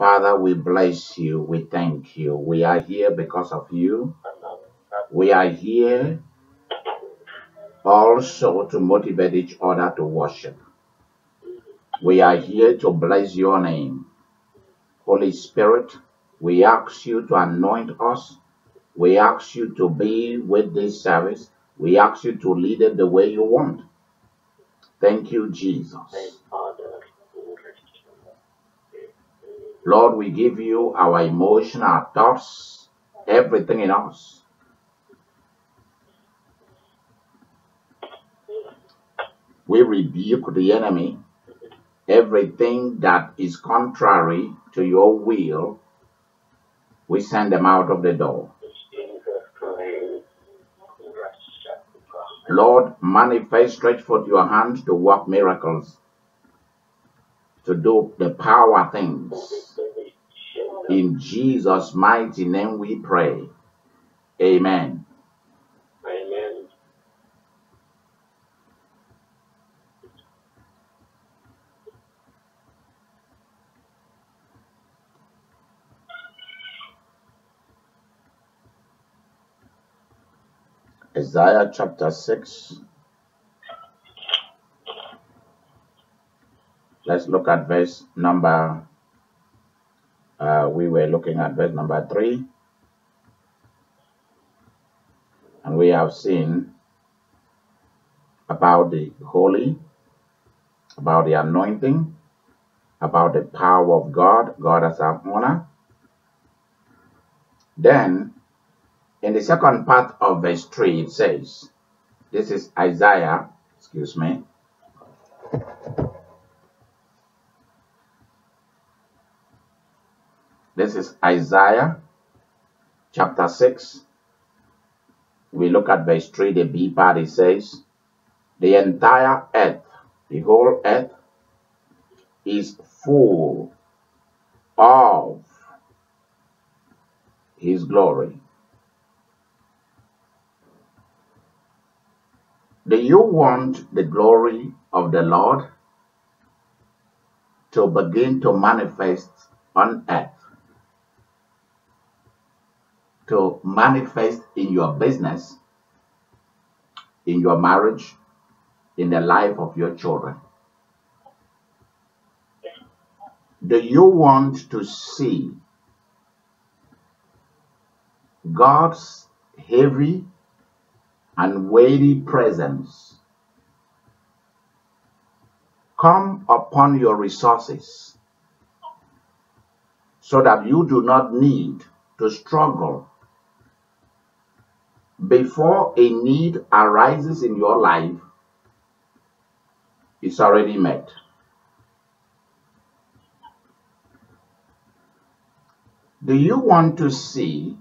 Father, we bless you. We thank you. We are here because of you. We are here also to motivate each other to worship. We are here to bless your name. Holy Spirit, we ask you to anoint us. We ask you to be with this service. We ask you to lead it the way you want. Thank you, Jesus. Lord, we give you our emotion, our thoughts, everything in us. We rebuke the enemy, everything that is contrary to your will, we send them out of the door. Lord, manifest, stretch forth your hand to work miracles, to do the power things. In Jesus' mighty name we pray. Amen. Amen. Isaiah chapter 6. Let's look at verse number, uh, we were looking at verse number 3. And we have seen about the holy, about the anointing, about the power of God, God as our honor. Then, in the second part of verse 3, it says, this is Isaiah, excuse me. This is Isaiah chapter 6. We look at verse 3, the B part, it says, The entire earth, the whole earth, is full of his glory. Do you want the glory of the Lord to begin to manifest on earth? To manifest in your business, in your marriage, in the life of your children? Do you want to see God's heavy and weighty presence come upon your resources so that you do not need to struggle before a need arises in your life it's already met. Do you want to see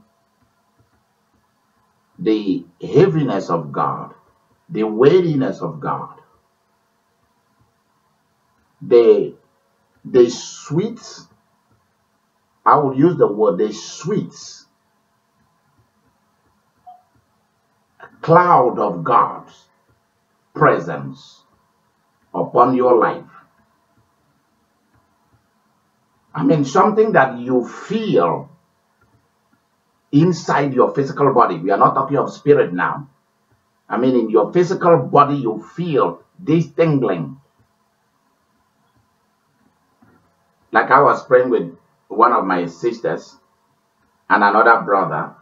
the heaviness of God, the weightiness of God, the the sweet, I would use the word the sweet cloud of God's presence upon your life. I mean, something that you feel inside your physical body. We are not talking of spirit now. I mean, in your physical body, you feel this tingling. Like I was praying with one of my sisters and another brother,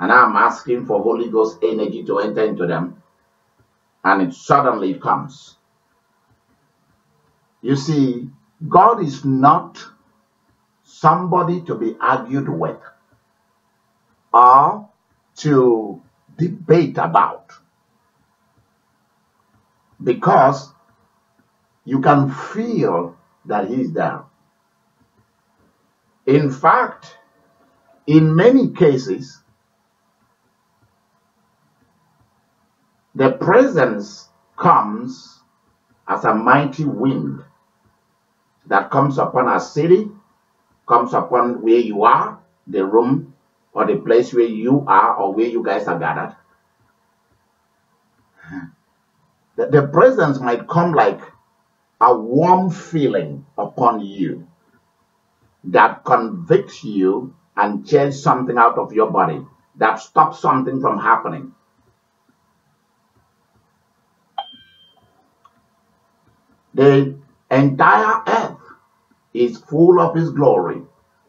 and I'm asking for Holy Ghost energy to enter into them, and it suddenly comes. You see, God is not somebody to be argued with or to debate about because you can feel that he's there. In fact, in many cases, the presence comes as a mighty wind that comes upon a city, comes upon where you are, the room or the place where you are or where you guys are gathered. The, the presence might come like a warm feeling upon you. that convicts you and change something out of your body, that stops something from happening. The entire earth is full of His glory.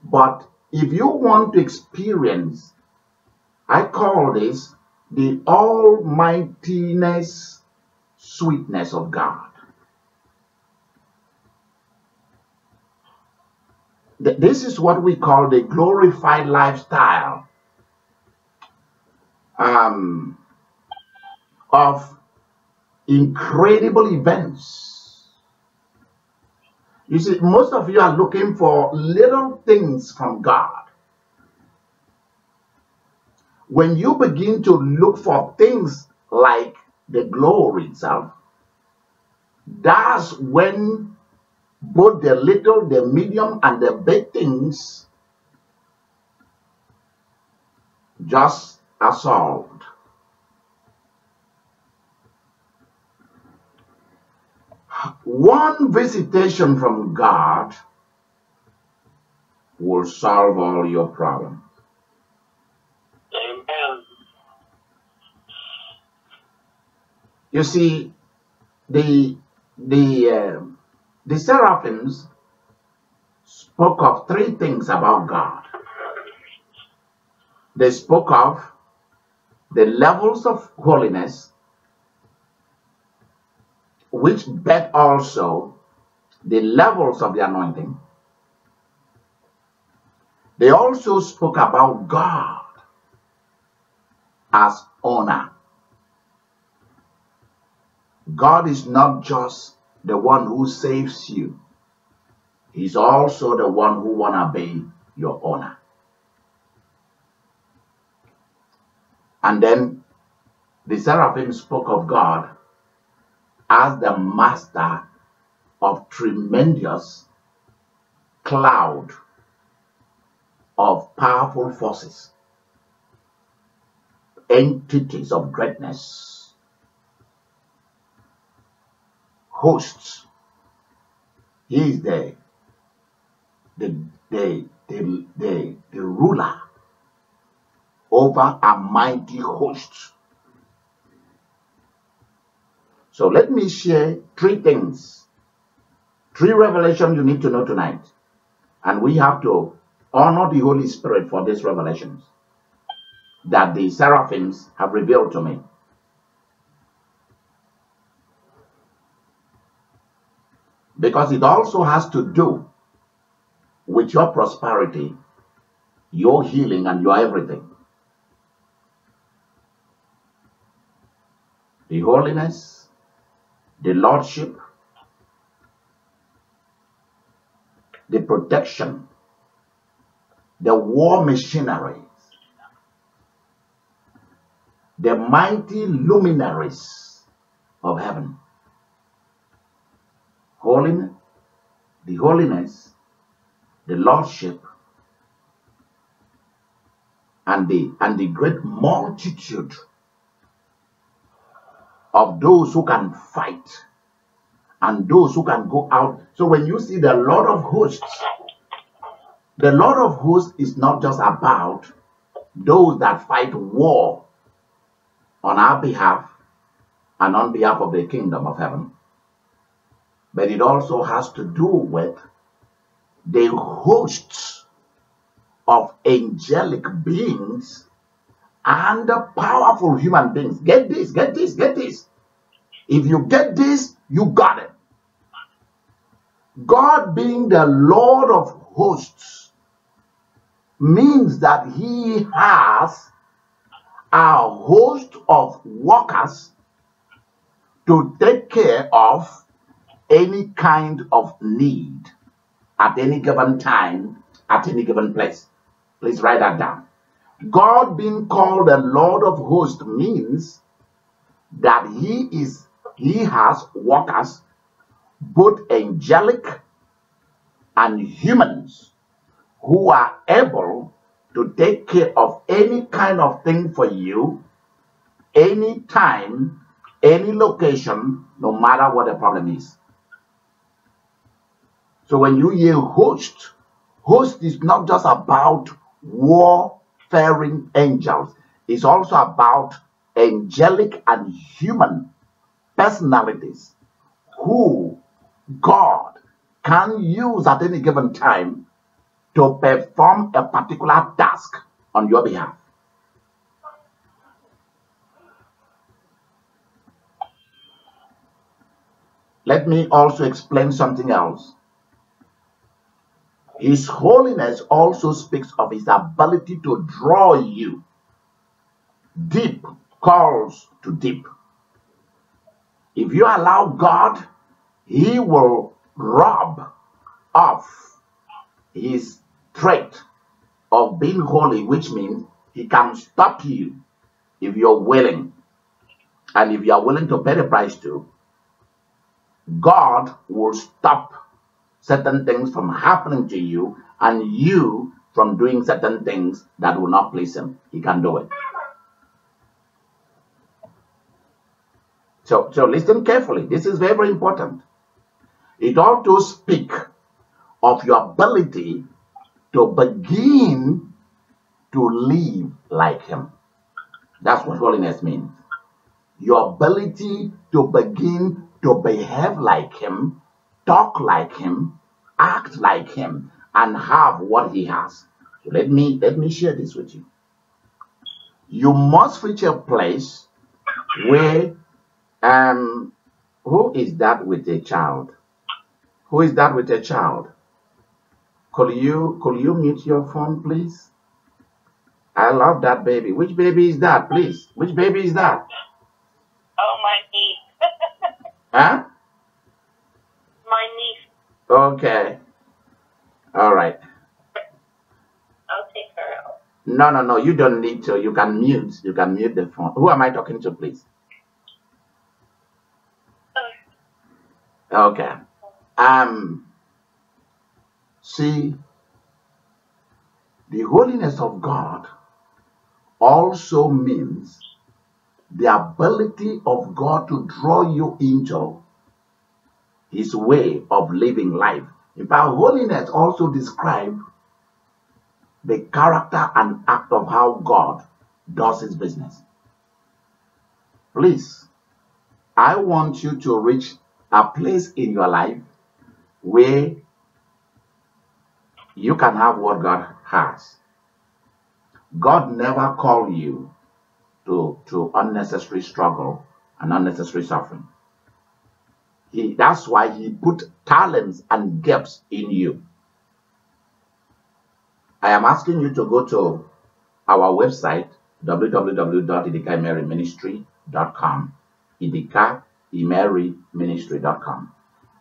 But if you want to experience, I call this the almightiness, sweetness of God. This is what we call the glorified lifestyle um, of incredible events. You see, most of you are looking for little things from God. When you begin to look for things like the glory itself, that's when both the little, the medium, and the big things just are solved. One visitation from God will solve all your problems. Amen. You see, the the uh, the seraphims spoke of three things about God. They spoke of the levels of holiness, which bet also the levels of the anointing. They also spoke about God as owner. God is not just the one who saves you, He's also the one who wanna be your owner. And then the seraphim spoke of God as the master of tremendous cloud of powerful forces, entities of greatness, hosts. He is the the the the, the, the ruler over a mighty host. So let me share three things, three revelations you need to know tonight. And we have to honor the Holy Spirit for these revelations that the seraphims have revealed to me. Because it also has to do with your prosperity, your healing, and your everything. The holiness, the lordship, the protection, the war machineries, the mighty luminaries of heaven. Holiness, the holiness, the lordship, and the and the great multitude of those who can fight and those who can go out. So when you see the Lord of hosts, the Lord of hosts is not just about those that fight war on our behalf and on behalf of the kingdom of heaven, but it also has to do with the hosts of angelic beings and powerful human beings. Get this, get this, get this. If you get this, you got it. God being the Lord of hosts means that He has a host of workers to take care of any kind of need at any given time, at any given place. Please write that down. God being called the Lord of hosts means that He is He has workers, both angelic and humans, who are able to take care of any kind of thing for you, any time, any location, no matter what the problem is. So when you hear host, Host is not just about warfaring angels, it's also about angelic and human personalities who God can use at any given time to perform a particular task on your behalf. Let me also explain something else. His holiness also speaks of his ability to draw you. Deep calls to deep. If you allow God, he will rob off his trait of being holy, which means he can stop you if you're willing. And if you are willing to pay the price too, God will stop certain things from happening to you and you from doing certain things that will not please him. He can do it. So, so listen carefully. This is very, very important. It ought to speak of your ability to begin to live like him. That's what holiness means. Your ability to begin to behave like him, talk like him, act like him, and have what he has. So let me let me share this with you. You must reach a place where um who is that with a child? Who is that with a child? Could you could you mute your phone, please? I love that baby. Which baby is that, please? Which baby is that? Oh, my. Huh? Okay. All right. I'll take her out. No, no, no. You don't need to. You can mute. You can mute the phone. Who am I talking to, please? Okay. Um. See, the holiness of God also means the ability of God to draw you into His way of living life. In fact, holiness also describes the character and act of how God does His business. Please, I want you to reach a place in your life where you can have what God has. God never called you to, to unnecessary struggle and unnecessary suffering. He, that's why he put talents and gifts in you. I am asking you to go to our website, www.idikaimeriministry.com, idikaimeriministry.com,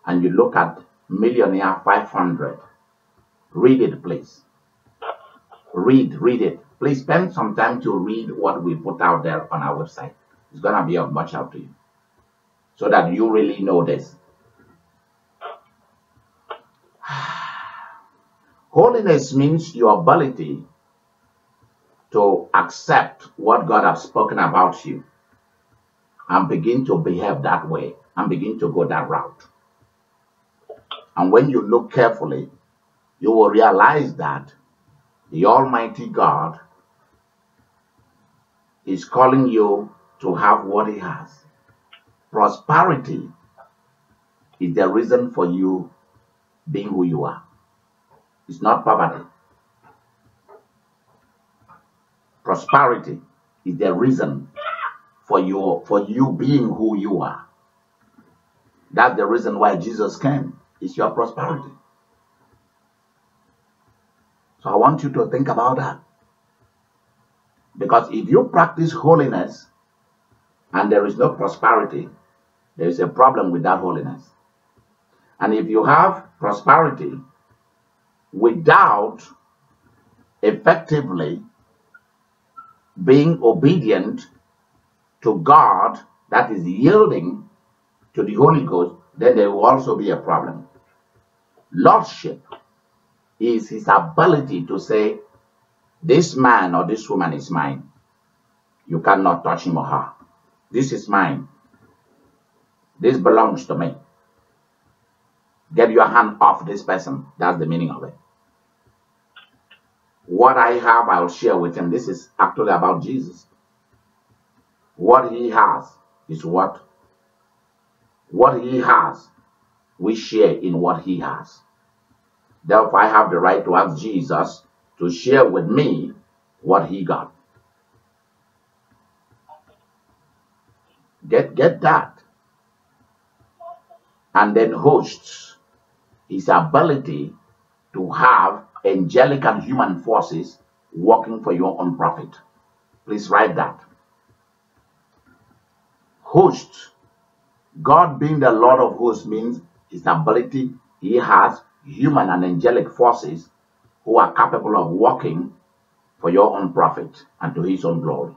and you look at Millionaire 500. Read it, please. Read, read it. Please spend some time to read what we put out there on our website. It's going to be of much help to you so that you really know this. Holiness means your ability to accept what God has spoken about you and begin to behave that way and begin to go that route. And when you look carefully, you will realize that the Almighty God is calling you to have what He has. Prosperity is the reason for you being who you are. It's not poverty. Prosperity is the reason for you for you being who you are. That's the reason why Jesus came. It's your prosperity. So I want you to think about that. Because if you practice holiness and there is no prosperity, there is a problem with that holiness. And if you have prosperity without effectively being obedient to God, that is yielding to the Holy Ghost, then there will also be a problem. Lordship is his ability to say, This man or this woman is mine. You cannot touch him or her. This is mine. This belongs to me. Get your hand off this person. That's the meaning of it. What I have, I'll share with him. This is actually about Jesus. What he has is what what he has, we share in what he has. Therefore, I have the right to ask Jesus to share with me what he got. Get get that. And then hosts his ability to have angelic and human forces working for your own profit. Please write that. Host. God being the Lord of hosts means his ability, he has human and angelic forces who are capable of working for your own profit and to his own glory.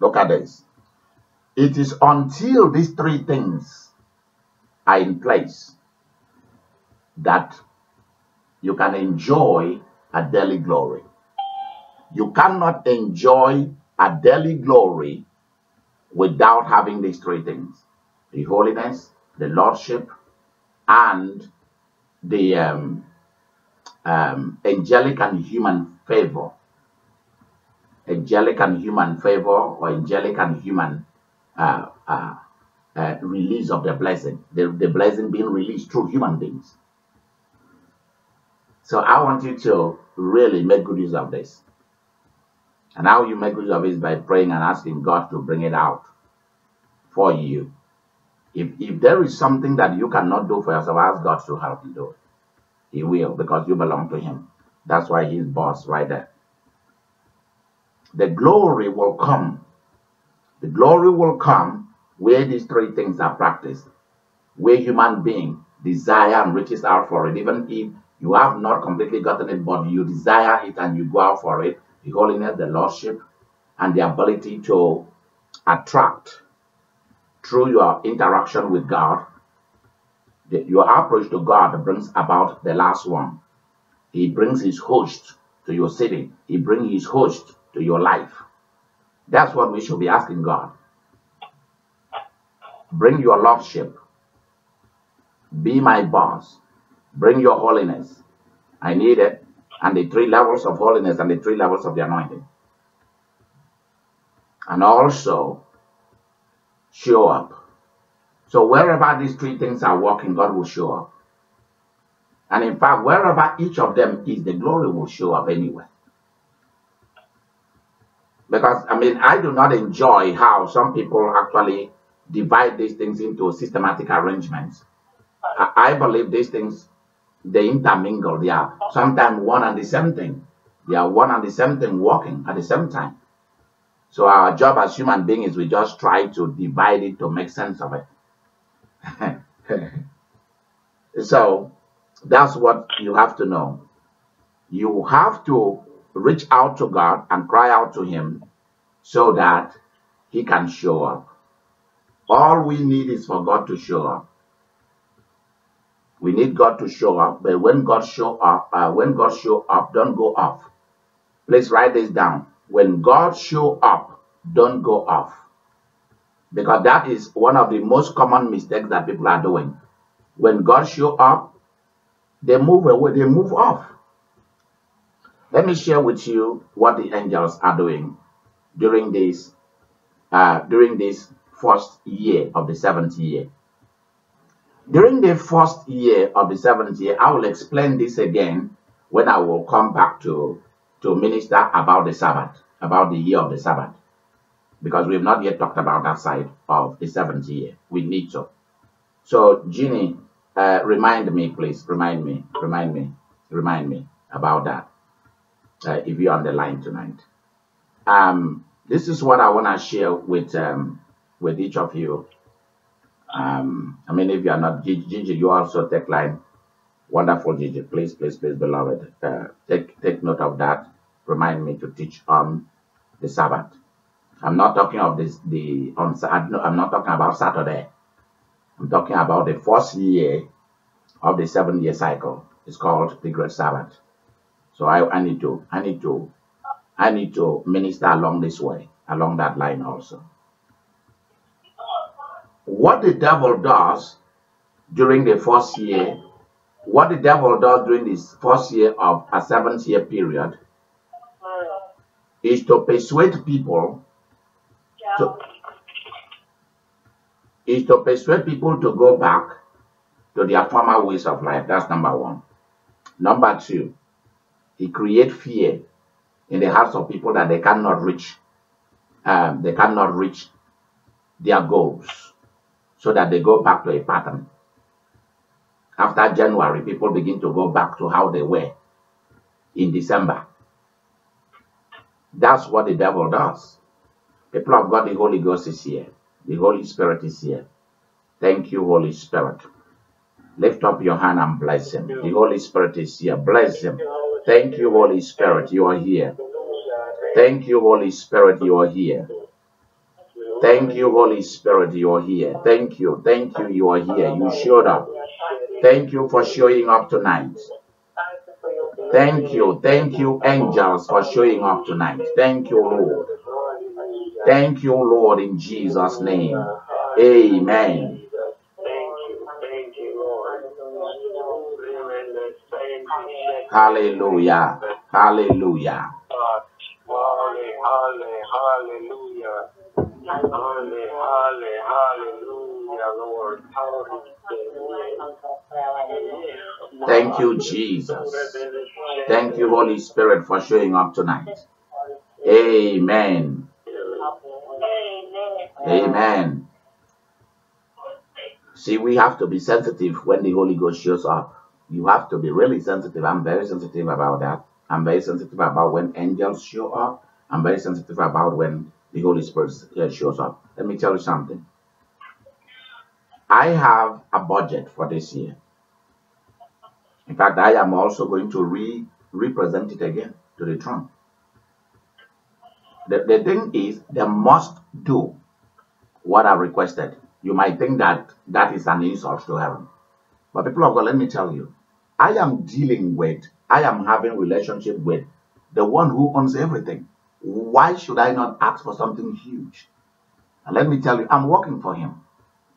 Look at this. It is until these three things are in place that you can enjoy a daily glory. You cannot enjoy a daily glory without having these three things the holiness, the lordship, and the um, um, angelic and human favor. Angelic and human favor, or angelic and human uh, uh, uh, release of the blessing, the, the blessing being released through human beings. So I want you to really make good use of this. And how you make good use of it is by praying and asking God to bring it out for you. If, if there is something that you cannot do for yourself, ask God to help you do it. He will because you belong to Him. That's why He's boss right there. The glory will come. The glory will come where these three things are practiced. Where human being desire and reaches out for it, even if you have not completely gotten it, but you desire it and you go out for it. The holiness, the lordship, and the ability to attract through your interaction with God, the, your approach to God brings about the last one. He brings his host to your city. He brings his host to your life. That's what we should be asking God. Bring your lordship. Be my boss. Bring your holiness. I need it. And the three levels of holiness and the three levels of the anointing. And also show up. So wherever these three things are working, God will show up. And in fact, wherever each of them is, the glory will show up anyway. Because, I mean, I do not enjoy how some people actually divide these things into systematic arrangements. I, I believe these things, they intermingle. They are sometimes one and the same thing. They are one and the same thing working at the same time. So our job as human beings, is we just try to divide it to make sense of it. so that's what you have to know. You have to reach out to God and cry out to Him so that He can show up. All we need is for God to show up. We need God to show up, but when God show up, uh, when God show up, don't go off. Please write this down when God show up, don't go off. Because that is one of the most common mistakes that people are doing. When God show up, they move away, they move off. Let me share with you what the angels are doing during this uh, during this first year of the seventh year. During the first year of the seventh year, I will explain this again when I will come back to to minister about the Sabbath, about the year of the Sabbath, because we've not yet talked about that side of the seventh year. We need to. So, Jeannie, uh, remind me, please. Remind me, remind me, remind me about that. Uh, if you're on the line tonight, um, this is what I want to share with um, with each of you. Um, I mean, if you are not Gigi, you also take line. Wonderful, Gigi. Please, please, please, beloved, uh, take take note of that remind me to teach on the Sabbath. I'm not talking of this the on I'm not talking about Saturday. I'm talking about the first year of the seven year cycle. It's called the Great Sabbath. So I, I need to I need to I need to minister along this way, along that line also. What the devil does during the first year What the devil does during this first year of a seventh year period is to persuade people to, is to persuade people to go back to their former ways of life. That's number one. Number two, he create fear in the hearts of people that they cannot reach, um, they cannot reach their goals, so that they go back to a pattern. After January, people begin to go back to how they were in December. That's what the devil does. People of God, the Holy Ghost is here. The Holy Spirit is here. Thank you, Holy Spirit. Lift up your hand and bless him. The Holy Spirit is here. Bless him. Thank you, Holy Spirit. You are here. Thank you, Holy Spirit. You are here. Thank you, Holy Spirit. You are here. Thank you. Thank you. You are here. You showed up. Thank you for showing up tonight. Thank you. Thank you, angels, for showing up tonight. Thank you, Lord. Thank you, Lord, in Jesus' name. Amen. Thank you, thank you, Lord. Tremendous, thank you. Hallelujah. Hallelujah. Hallelujah. Hallelujah, Lord. Thank you, Jesus. Thank you, Holy Spirit, for showing up tonight. Amen. Amen. See, we have to be sensitive when the Holy Ghost shows up. You have to be really sensitive. I'm very sensitive about that. I'm very sensitive about when angels show up. I'm very sensitive about when the Holy Spirit uh, shows up. Let me tell you something. I have a budget for this year. In fact, I am also going to re represent it again to the throne. The, the thing is, they must do what I requested. You might think that that is an insult to heaven. But people of God, let me tell you, I am dealing with, I am having relationship with the one who owns everything. Why should I not ask for something huge? And let me tell you, I'm working for him.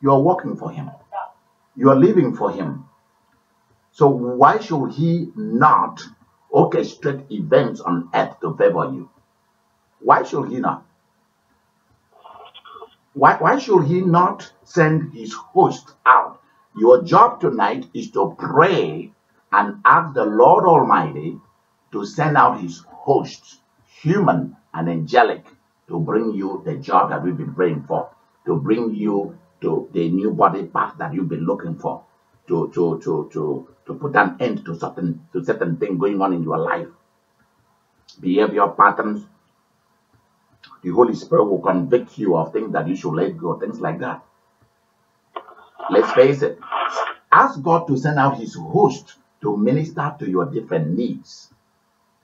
You are working for him. You are living for him. So why should he not orchestrate events on earth to favor you? Why should he not? Why, why should he not send his host out? Your job tonight is to pray and ask the Lord Almighty to send out his hosts, human and angelic, to bring you the job that we've been praying for, to bring you to the new body path that you've been looking for, to to to to to put an end to certain to certain thing going on in your life. Behavior patterns. The Holy Spirit will convict you of things that you should let go, things like that. Let's face it. Ask God to send out His host to minister to your different needs.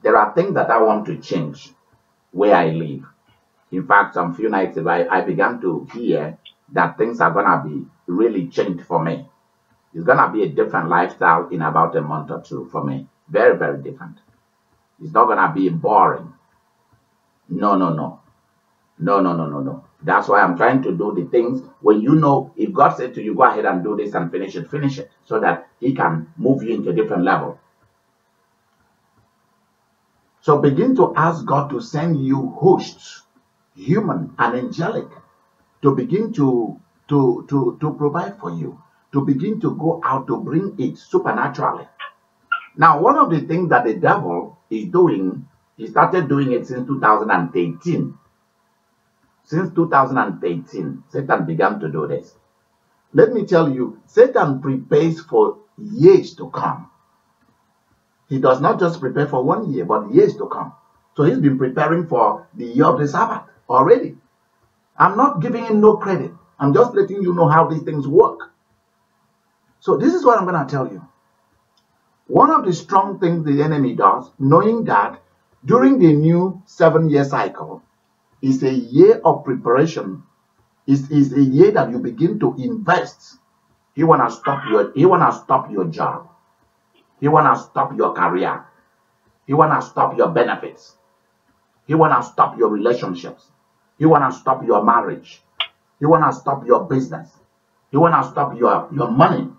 There are things that I want to change where I live. In fact, some few nights ago, I, I began to hear that things are gonna be really changed for me. It's gonna be a different lifestyle in about a month or two for me. Very, very different. It's not gonna be boring. No, no, no. No, no, no, no, no. That's why I'm trying to do the things when you know if God said to you, go ahead and do this and finish it, finish it, so that He can move you into a different level. So begin to ask God to send you hosts, human and angelic, to begin to to to to provide for you, to begin to go out to bring it supernaturally. Now, one of the things that the devil is doing, he started doing it since 2018. Since 2018, Satan began to do this. Let me tell you, Satan prepares for years to come. He does not just prepare for one year, but years to come. So he's been preparing for the year of the Sabbath already. I'm not giving him no credit. I'm just letting you know how these things work. So this is what I'm going to tell you. One of the strong things the enemy does, knowing that during the new seven year cycle is a year of preparation, is, is a year that you begin to invest. He wanna stop your he wanna stop your job. He wanna stop your career. He wanna stop your benefits. He wanna stop your relationships. He wanna stop your marriage. He wanna stop your business. He wanna stop your, your money.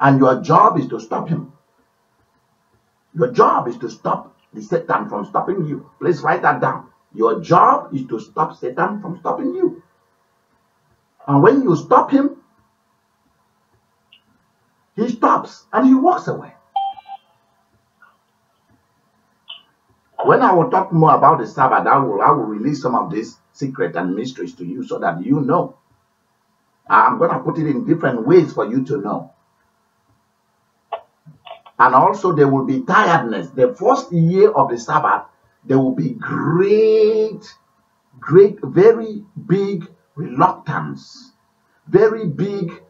And your job is to stop him. Your job is to stop the Satan from stopping you. Please write that down. Your job is to stop Satan from stopping you. And when you stop him, he stops and he walks away. When I will talk more about the Sabbath, I will, I will release some of these secrets and mysteries to you so that you know. I'm going to put it in different ways for you to know. And also, there will be tiredness. The first year of the Sabbath, there will be great, great, very big reluctance, very big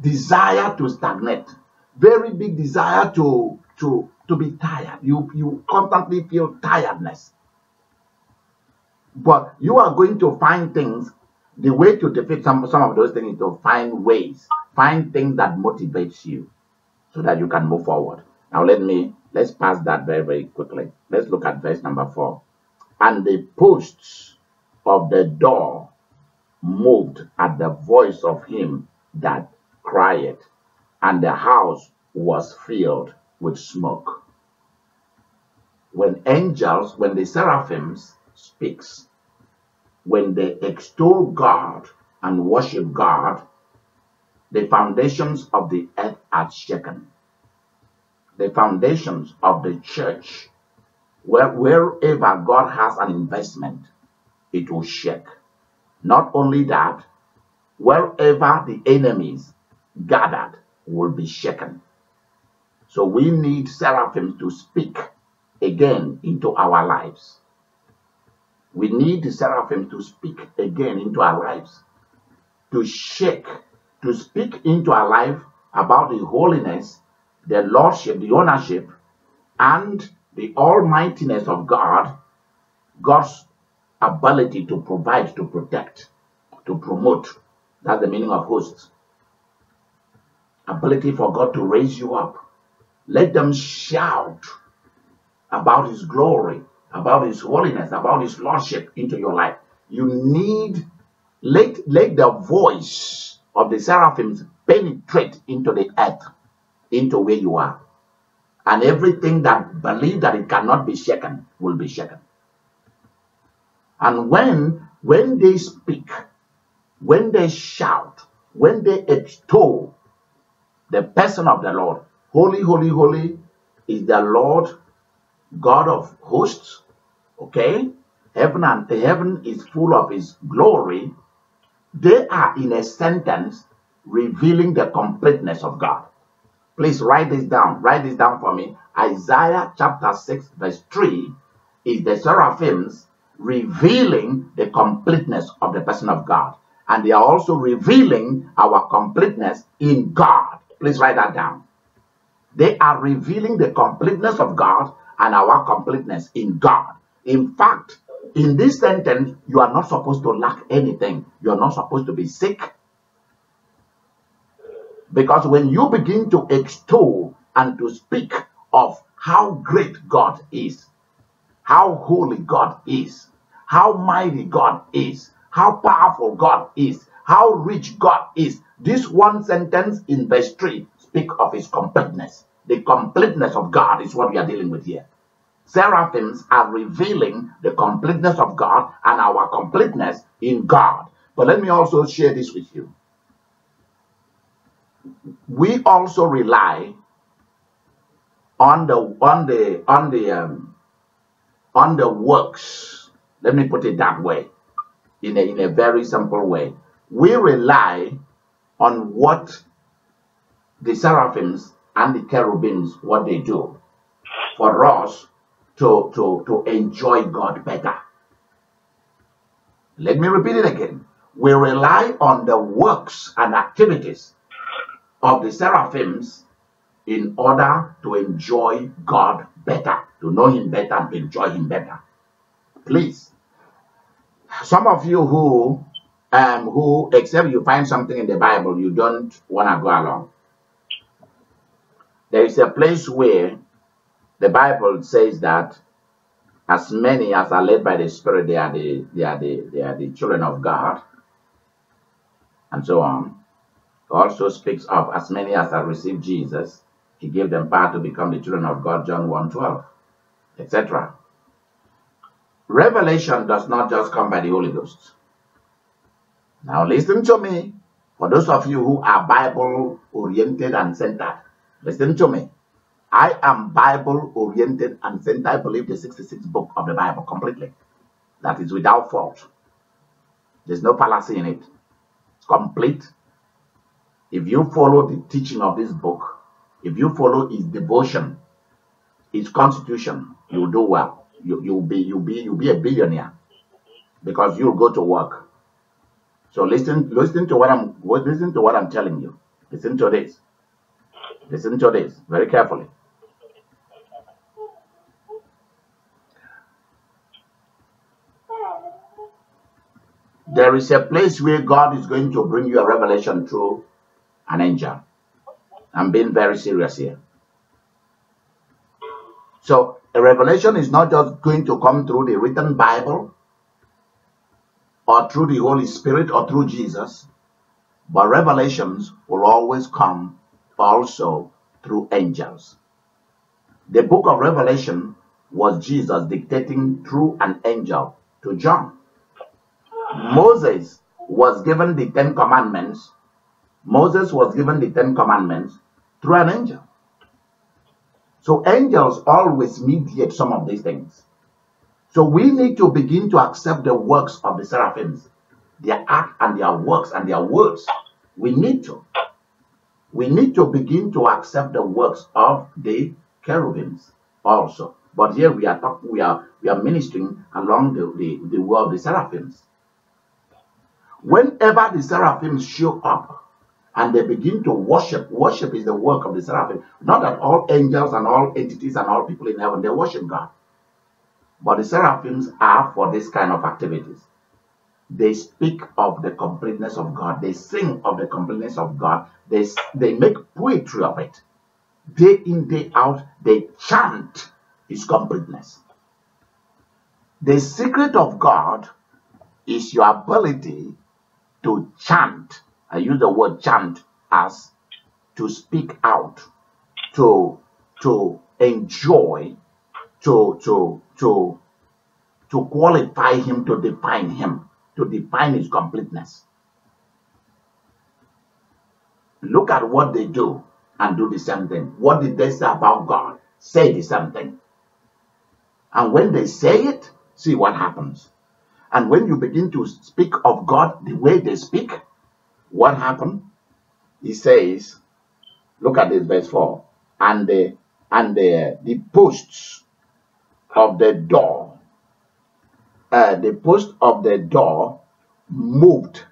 desire to stagnate, very big desire to to to be tired. You you constantly feel tiredness. But you are going to find things. The way to defeat some, some of those things is to find ways, find things that motivates you so that you can move forward. Now let me let's pass that very, very quickly. Let's look at verse number four. And the posts of the door moved at the voice of him that cried, and the house was filled with smoke. When angels, when the seraphims speaks, when they extol God and worship God, the foundations of the earth are shaken. The foundations of the church, where, wherever God has an investment, it will shake. Not only that, wherever the enemies gathered will be shaken. So we need seraphim to speak again into our lives. We need the seraphim to speak again into our lives, to shake, to speak into our life about the holiness, the lordship, the ownership, and the almightiness of God, God's ability to provide, to protect, to promote. That's the meaning of hosts. Ability for God to raise you up. Let them shout about His glory, about His holiness, about His lordship into your life. You need, let, let the voice of the seraphims penetrate into the earth, into where you are. And everything that believe that it cannot be shaken will be shaken. And when when they speak, when they shout, when they extol the person of the Lord, holy, holy, holy is the Lord God of hosts. Okay? Heaven and heaven is full of his glory. They are in a sentence revealing the completeness of God. Please write this down. Write this down for me. Isaiah chapter 6, verse 3 is the seraphims revealing the completeness of the person of God. And they are also revealing our completeness in God. Please write that down. They are revealing the completeness of God and our completeness in God. In fact, in this sentence, you are not supposed to lack anything. You are not supposed to be sick. Because when you begin to extol and to speak of how great God is, how holy God is, how mighty God is, how powerful God is, how rich God is. This one sentence in verse 3 speak of his completeness. The completeness of God is what we are dealing with here. Seraphims are revealing the completeness of God and our completeness in God. But let me also share this with you. We also rely on the on the on the um, on the works. Let me put it that way, in a, in a very simple way. We rely on what the seraphims and the cherubims what they do for us to, to, to enjoy God better. Let me repeat it again. We rely on the works and activities of the seraphims in order to enjoy God better, to know Him better, and enjoy Him better. Please, some of you who, um, who except you find something in the Bible, you don't want to go along. There is a place where the Bible says that as many as are led by the Spirit, they are the they are the they are the children of God, and so on. Also speaks of as many as have received Jesus, He gave them power to become the children of God, John 1 12, etc. Revelation does not just come by the Holy Ghost. Now, listen to me. For those of you who are Bible oriented and centered, listen to me. I am Bible oriented and centered. I believe the 66th book of the Bible completely. That is without fault. There's no fallacy in it. It's complete. If you follow the teaching of this book, if you follow his devotion, his constitution, you'll do well. You, you'll be you'll be you'll be a billionaire because you'll go to work. So listen listen to what I'm listen to what I'm telling you. Listen to this. Listen to this very carefully. There is a place where God is going to bring you a revelation through an angel. I'm being very serious here. So a revelation is not just going to come through the written Bible or through the Holy Spirit or through Jesus, but revelations will always come also through angels. The book of Revelation was Jesus dictating through an angel to John. Moses was given the Ten Commandments. Moses was given the Ten Commandments through an angel. So angels always mediate some of these things. So we need to begin to accept the works of the seraphims, their act and their works and their words. We need to. We need to begin to accept the works of the cherubims also. But here we are talking, we are we are ministering along the, the, the way of the seraphims. Whenever the seraphims show up and they begin to worship, worship is the work of the seraphim. Not that all angels and all entities and all people in heaven they worship God. But the seraphims are for this kind of activities. They speak of the completeness of God. They sing of the completeness of God. They, they make poetry of it. Day in, day out, they chant His completeness. The secret of God is your ability to chant. I use the word chant as to speak out, to to enjoy, to to to to qualify him, to define him, to define his completeness. Look at what they do and do the same thing. What did they say about God? Say the same thing. And when they say it, see what happens. And when you begin to speak of God the way they speak, what happened? He says, look at this verse 4. And the and the, the posts of the door, uh, the post of the door moved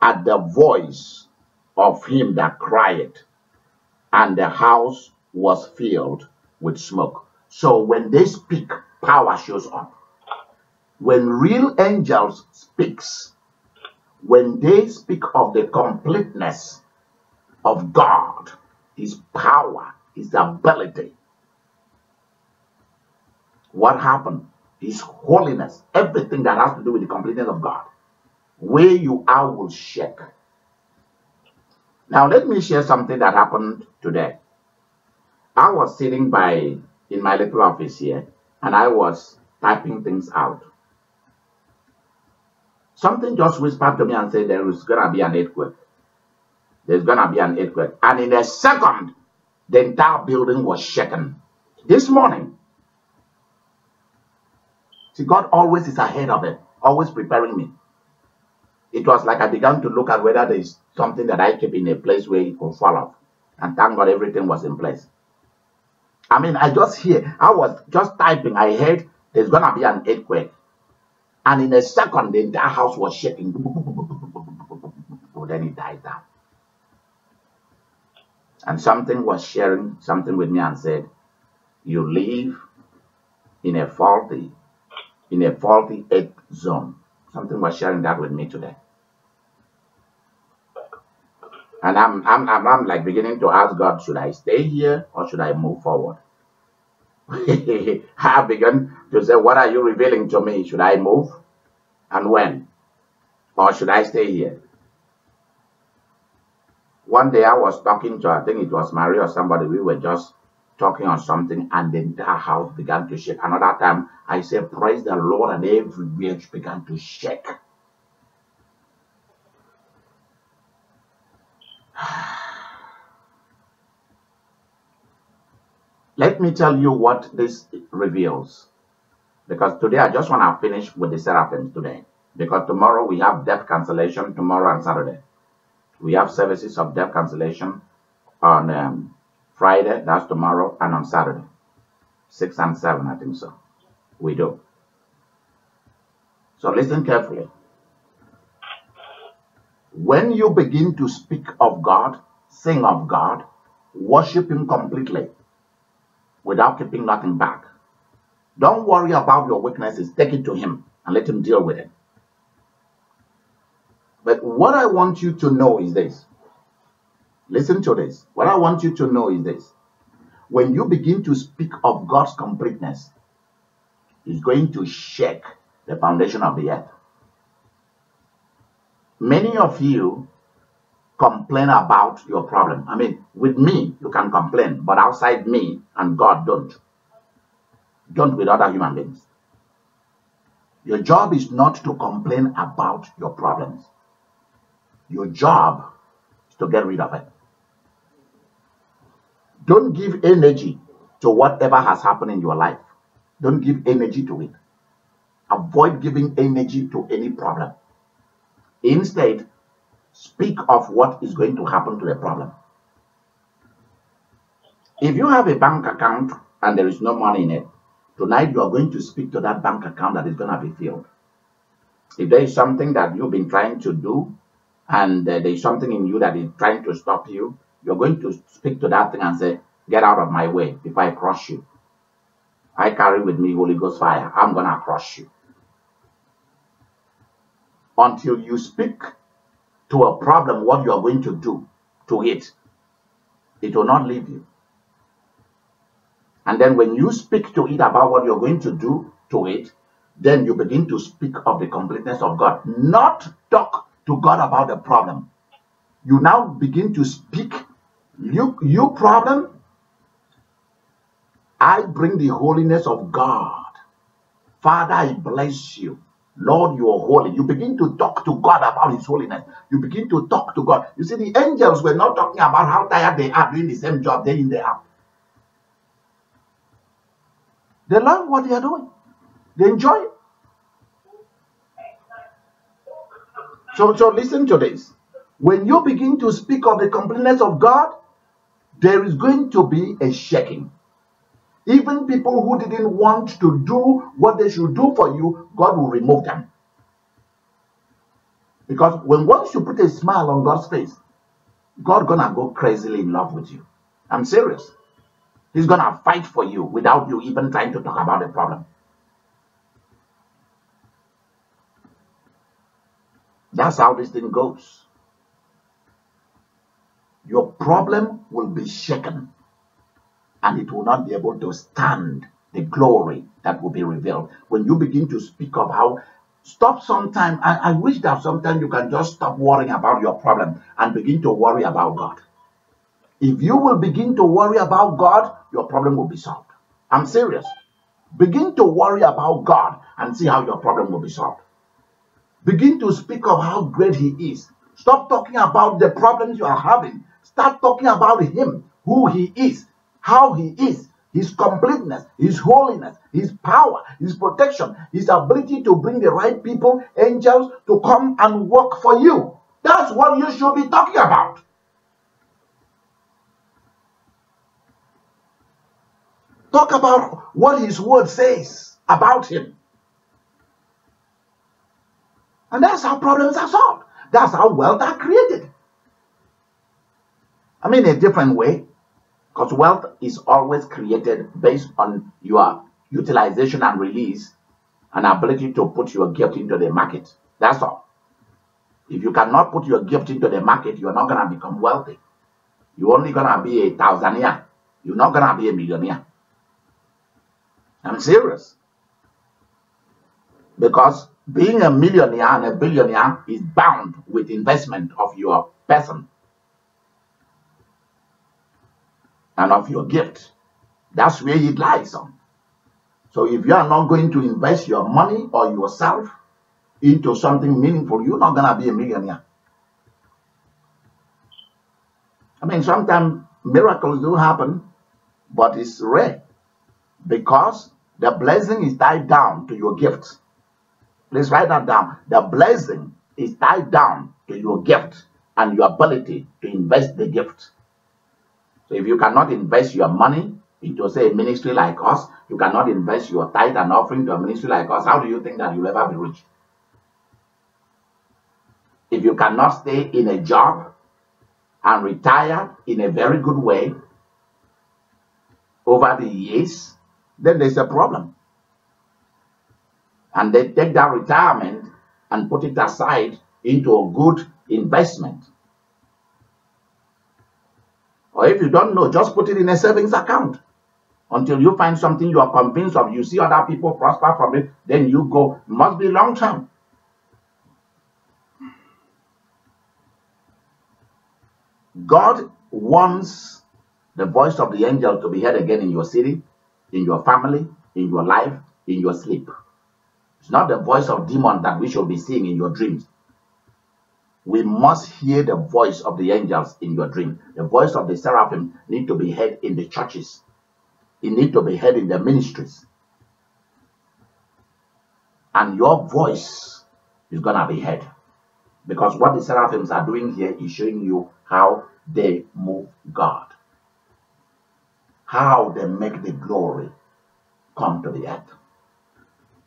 at the voice of him that cried, and the house was filled with smoke. So when they speak, power shows up. When real angels speaks, when they speak of the completeness of God, His power, His ability, what happened? His holiness, everything that has to do with the completeness of God, where you are will shake. Now, let me share something that happened today. I was sitting by in my little office here and I was typing things out. Something just whispered to me and said there is gonna be an earthquake. There's gonna be an earthquake. And in a second, the entire building was shaken. This morning. See, God always is ahead of it, always preparing me. It was like I began to look at whether there is something that I keep in a place where it could fall off. And thank God everything was in place. I mean, I just hear, I was just typing, I heard there's gonna be an earthquake. And in a second, the entire house was shaking. Then it died down. And something was sharing something with me and said, You live in a faulty, in a faulty earth zone. Something was sharing that with me today. And I'm, I'm, I'm, I'm like beginning to ask God, should I stay here or should I move forward? I began to say, What are you revealing to me? Should I move? And when? Or should I stay here? One day I was talking to, I think it was Maria or somebody, we were just talking on something, and the entire house began to shake. Another time, I said, Praise the Lord, and everywhere began to shake. Let me tell you what this reveals. Because today I just want to finish with the seraphims today. Because tomorrow we have debt cancellation, tomorrow and Saturday. We have services of debt cancellation on um, Friday, that's tomorrow, and on Saturday. 6 and 7, I think so. We do. So listen carefully. When you begin to speak of God, sing of God, worship Him completely without keeping nothing back. Don't worry about your weaknesses. Take it to Him and let Him deal with it. But what I want you to know is this. Listen to this. What I want you to know is this. When you begin to speak of God's completeness, it's going to shake the foundation of the earth. Many of you complain about your problem. I mean, with me, you can complain, but outside me and God, don't. Don't with other human beings. Your job is not to complain about your problems. Your job is to get rid of it. Don't give energy to whatever has happened in your life. Don't give energy to it. Avoid giving energy to any problem. Instead, speak of what is going to happen to the problem. If you have a bank account and there is no money in it, tonight you are going to speak to that bank account that is going to be filled. If there is something that you've been trying to do and uh, there is something in you that is trying to stop you, you're going to speak to that thing and say, Get out of my way if I crush you. I carry with me Holy Ghost fire. I'm going to crush you. Until you speak to a problem what you are going to do to it, it will not leave you. And then when you speak to it about what you're going to do to it, then you begin to speak of the completeness of God, not talk to God about the problem. You now begin to speak, you, you problem, I bring the holiness of God. Father, I bless you. Lord, you are holy. You begin to talk to God about His holiness. You begin to talk to God. You see, the angels were not talking about how tired they are doing the same job day in, day out. They learn what they are doing, they enjoy it. So, so listen to this. When you begin to speak of the completeness of God, there is going to be a shaking. Even people who didn't want to do what they should do for you, God will remove them. Because when once you put a smile on God's face, God gonna go crazily in love with you. I'm serious. He's gonna fight for you without you even trying to talk about the problem. That's how this thing goes. Your problem will be shaken and it will not be able to stand the glory that will be revealed. When you begin to speak of how, stop sometime. I, I wish that sometimes you can just stop worrying about your problem and begin to worry about God. If you will begin to worry about God, your problem will be solved. I'm serious. Begin to worry about God and see how your problem will be solved. Begin to speak of how great He is. Stop talking about the problems you are having. Start talking about Him, who He is, how He is, His completeness, His holiness, His power, His protection, His ability to bring the right people, angels, to come and work for you. That's what you should be talking about. Talk about what His word says about Him. And that's how problems are solved. That's how wealth are created. I mean, a different way, because wealth is always created based on your utilization and release and ability to put your gift into the market. That's all. If you cannot put your gift into the market, you're not going to become wealthy. You're only going to be a thousandaire. You're not going to be a millionaire. I'm serious. Because being a millionaire and a billionaire is bound with investment of your person. And of your gift. That's where it lies on. So if you are not going to invest your money or yourself into something meaningful, you're not gonna be a millionaire. I mean, sometimes miracles do happen, but it's rare because the blessing is tied down to your gift. Please write that down. The blessing is tied down to your gift and your ability to invest the gift. So if you cannot invest your money into say a ministry like us, you cannot invest your tithe and offering to a ministry like us, how do you think that you'll ever be rich? If you cannot stay in a job and retire in a very good way over the years, then there's a problem. And they take that retirement and put it aside into a good investment. Or if you don't know, just put it in a savings account until you find something you are convinced of. You see other people prosper from it, then you go. Must be long term. God wants the voice of the angel to be heard again in your city, in your family, in your life, in your sleep. It's not the voice of demon that we should be seeing in your dreams. We must hear the voice of the angels in your dream. The voice of the seraphim need to be heard in the churches. It need to be heard in the ministries. And your voice is gonna be heard. Because what the seraphims are doing here is showing you how they move God. How they make the glory come to the earth.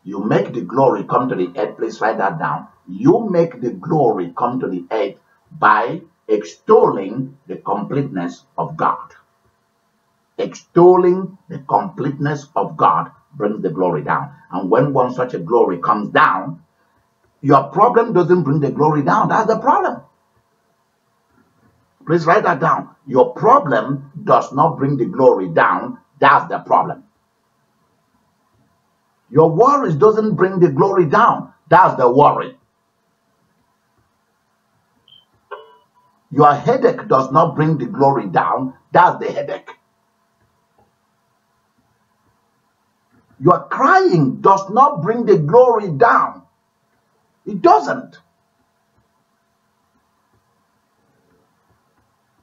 You make the glory come to the earth. Please write that down. You make the glory come to the earth by extolling the completeness of God. Extolling the completeness of God brings the glory down. And when one such a glory comes down, your problem doesn't bring the glory down. That's the problem. Please write that down. Your problem does not bring the glory down. That's the problem. Your worries doesn't bring the glory down. That's the worry. Your headache does not bring the glory down. That's the headache. Your crying does not bring the glory down. It doesn't.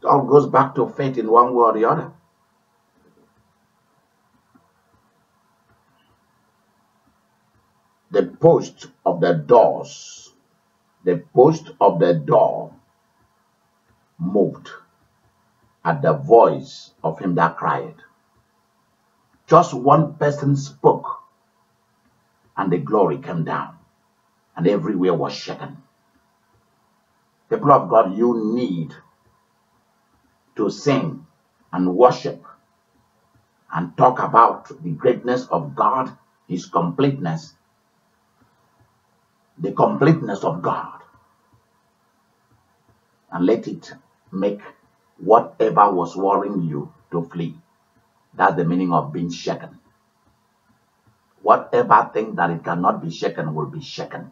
It all goes back to faith in one way or the other. The post of the doors, the post of the door moved at the voice of him that cried. Just one person spoke, and the glory came down, and everywhere was shaken. People of God, you need to sing and worship and talk about the greatness of God, His completeness, the completeness of God, and let it make whatever was worrying you to flee. That's the meaning of being shaken. Whatever thing that it cannot be shaken will be shaken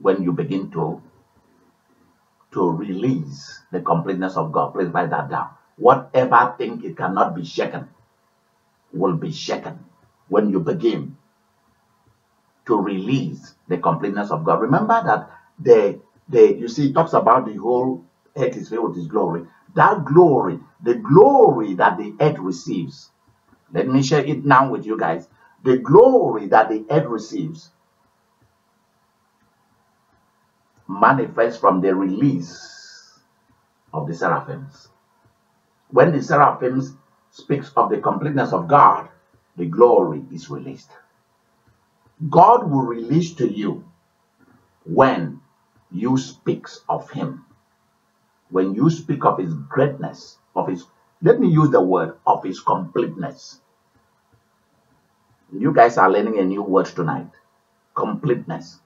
when you begin to to release the completeness of God. Please write that down. Whatever thing it cannot be shaken will be shaken when you begin to release the completeness of God. Remember that the the you see it talks about the whole earth is filled with his glory. That glory, the glory that the earth receives. Let me share it now with you guys. The glory that the earth receives manifests from the release of the seraphims. When the seraphims speaks of the completeness of God, the glory is released. God will release to you when you speaks of him. When you speak of his greatness, of his let me use the word of his completeness. You guys are learning a new word tonight. Completeness.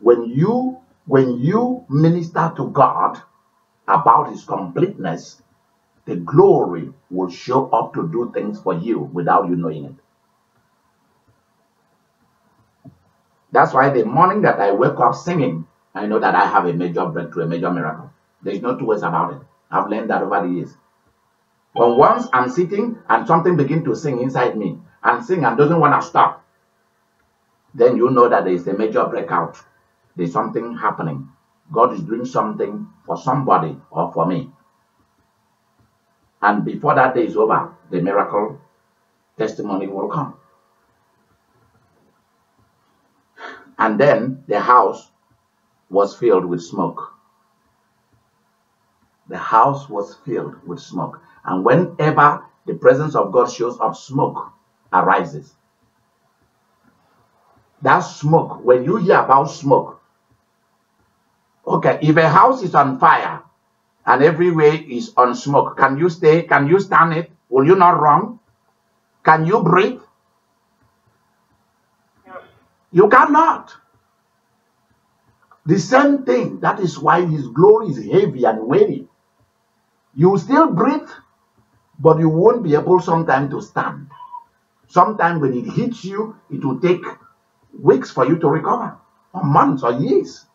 When you when you minister to God about his completeness, the glory will show up to do things for you without you knowing it. That's why the morning that I wake up singing, I know that I have a major breakthrough, a major miracle. There's no two ways about it. I've learned that over the years. But once I'm sitting and something begin to sing inside me and sing and doesn't want to stop, then you know that there is a major breakout. There's something happening. God is doing something for somebody or for me. And before that day is over, the miracle testimony will come. And then the house was filled with smoke. The house was filled with smoke. And whenever the presence of God shows up, smoke arises. That smoke, when you hear about smoke, okay, if a house is on fire and everywhere is on smoke, can you stay? Can you stand it? Will you not run? Can you breathe? You cannot. The same thing. That is why his glory is heavy and weighty. You still breathe, but you won't be able sometime to stand. Sometimes when it hits you, it will take weeks for you to recover, or months or years.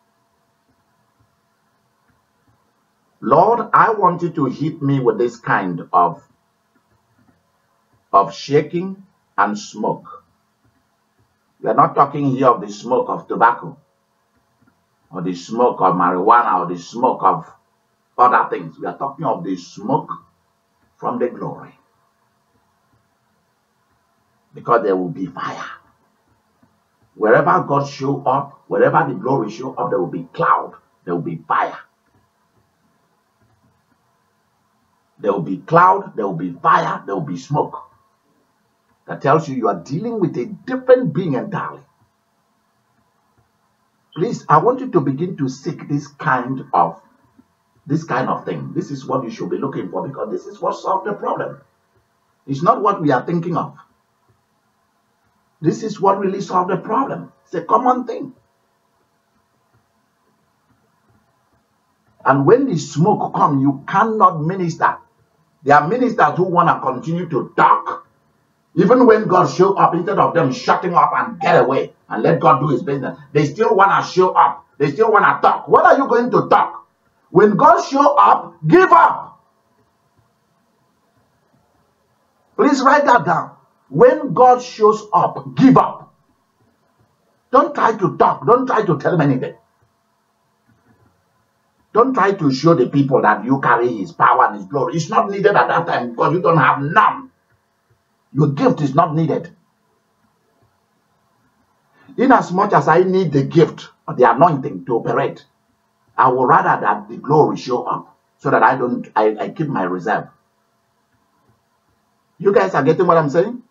Lord, I want you to hit me with this kind of of shaking and smoke. We are not talking here of the smoke of tobacco or the smoke of marijuana or the smoke of other things. We are talking of the smoke from the glory. Because there will be fire. Wherever God show up, wherever the glory show up, there will be cloud, there will be fire. There will be cloud, there will be fire, there will be smoke. That tells you you are dealing with a different being entirely. Please, I want you to begin to seek this kind of this kind of thing. This is what you should be looking for because this is what solves the problem. It's not what we are thinking of. This is what really solves the problem. It's a common thing. And when the smoke comes, you cannot minister. There are ministers who want to continue to talk. Even when God show up, instead of them shutting up and get away and let God do his business, they still want to show up. They still want to talk. What are you going to talk? When God show up, give up. Please write that down. When God shows up, give up. Don't try to talk. Don't try to tell them anything. Don't try to show the people that you carry his power and his glory. It's not needed at that time because you don't have none. Your gift is not needed. In as I need the gift the anointing to operate, I would rather that the glory show up so that I don't I, I keep my reserve. You guys are getting what I'm saying?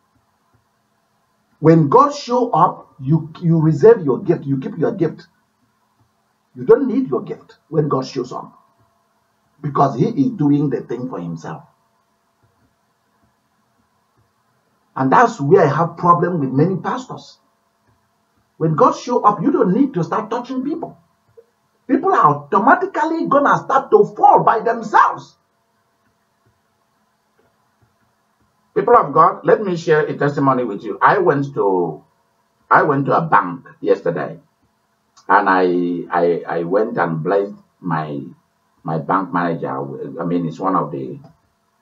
When God show up, you you reserve your gift, you keep your gift. You don't need your gift when God shows up. Because he is doing the thing for himself. And that's where I have problem with many pastors. When God show up, you don't need to start touching people. People are automatically gonna start to fall by themselves. People of God, let me share a testimony with you. I went to I went to a bank yesterday and I I, I went and blessed my my bank manager. I mean, it's one of the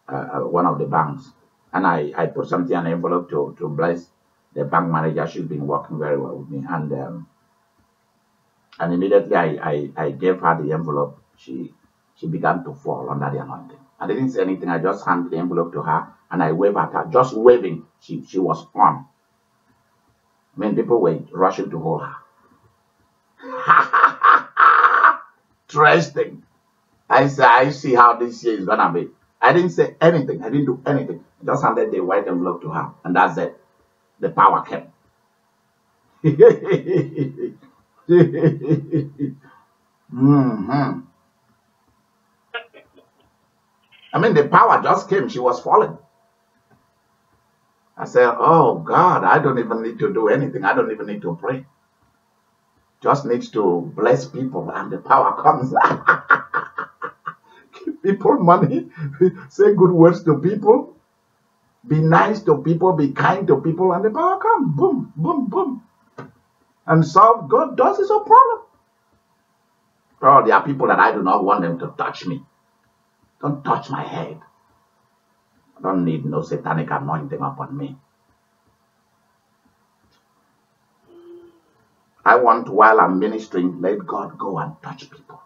uh, one of the banks, and I, I put something in an envelope to to bless the bank manager. She's been working very well with me, and um, and immediately I, I I gave her the envelope. She she began to fall under the anointing. I didn't say anything. I just handed the envelope to her and I waved at her. Just waving, she she was on. I mean, people were rushing to hold her. Interesting. I say, I see how this year is gonna be. I didn't say anything. I didn't do anything. I just handed the white envelope to her, and that's it. The power came. hmm I mean, the power just came. She was falling. I said, Oh God, I don't even need to do anything. I don't even need to pray. Just need to bless people, and the power comes. Give people money, say good words to people, be nice to people, be kind to people, and the power comes. Boom, boom, boom. And solve God does is a problem. Oh, there are people that I do not want them to touch me. Don't touch my head. I don't need no satanic anointing upon me. I want while I'm ministering, let God go and touch people.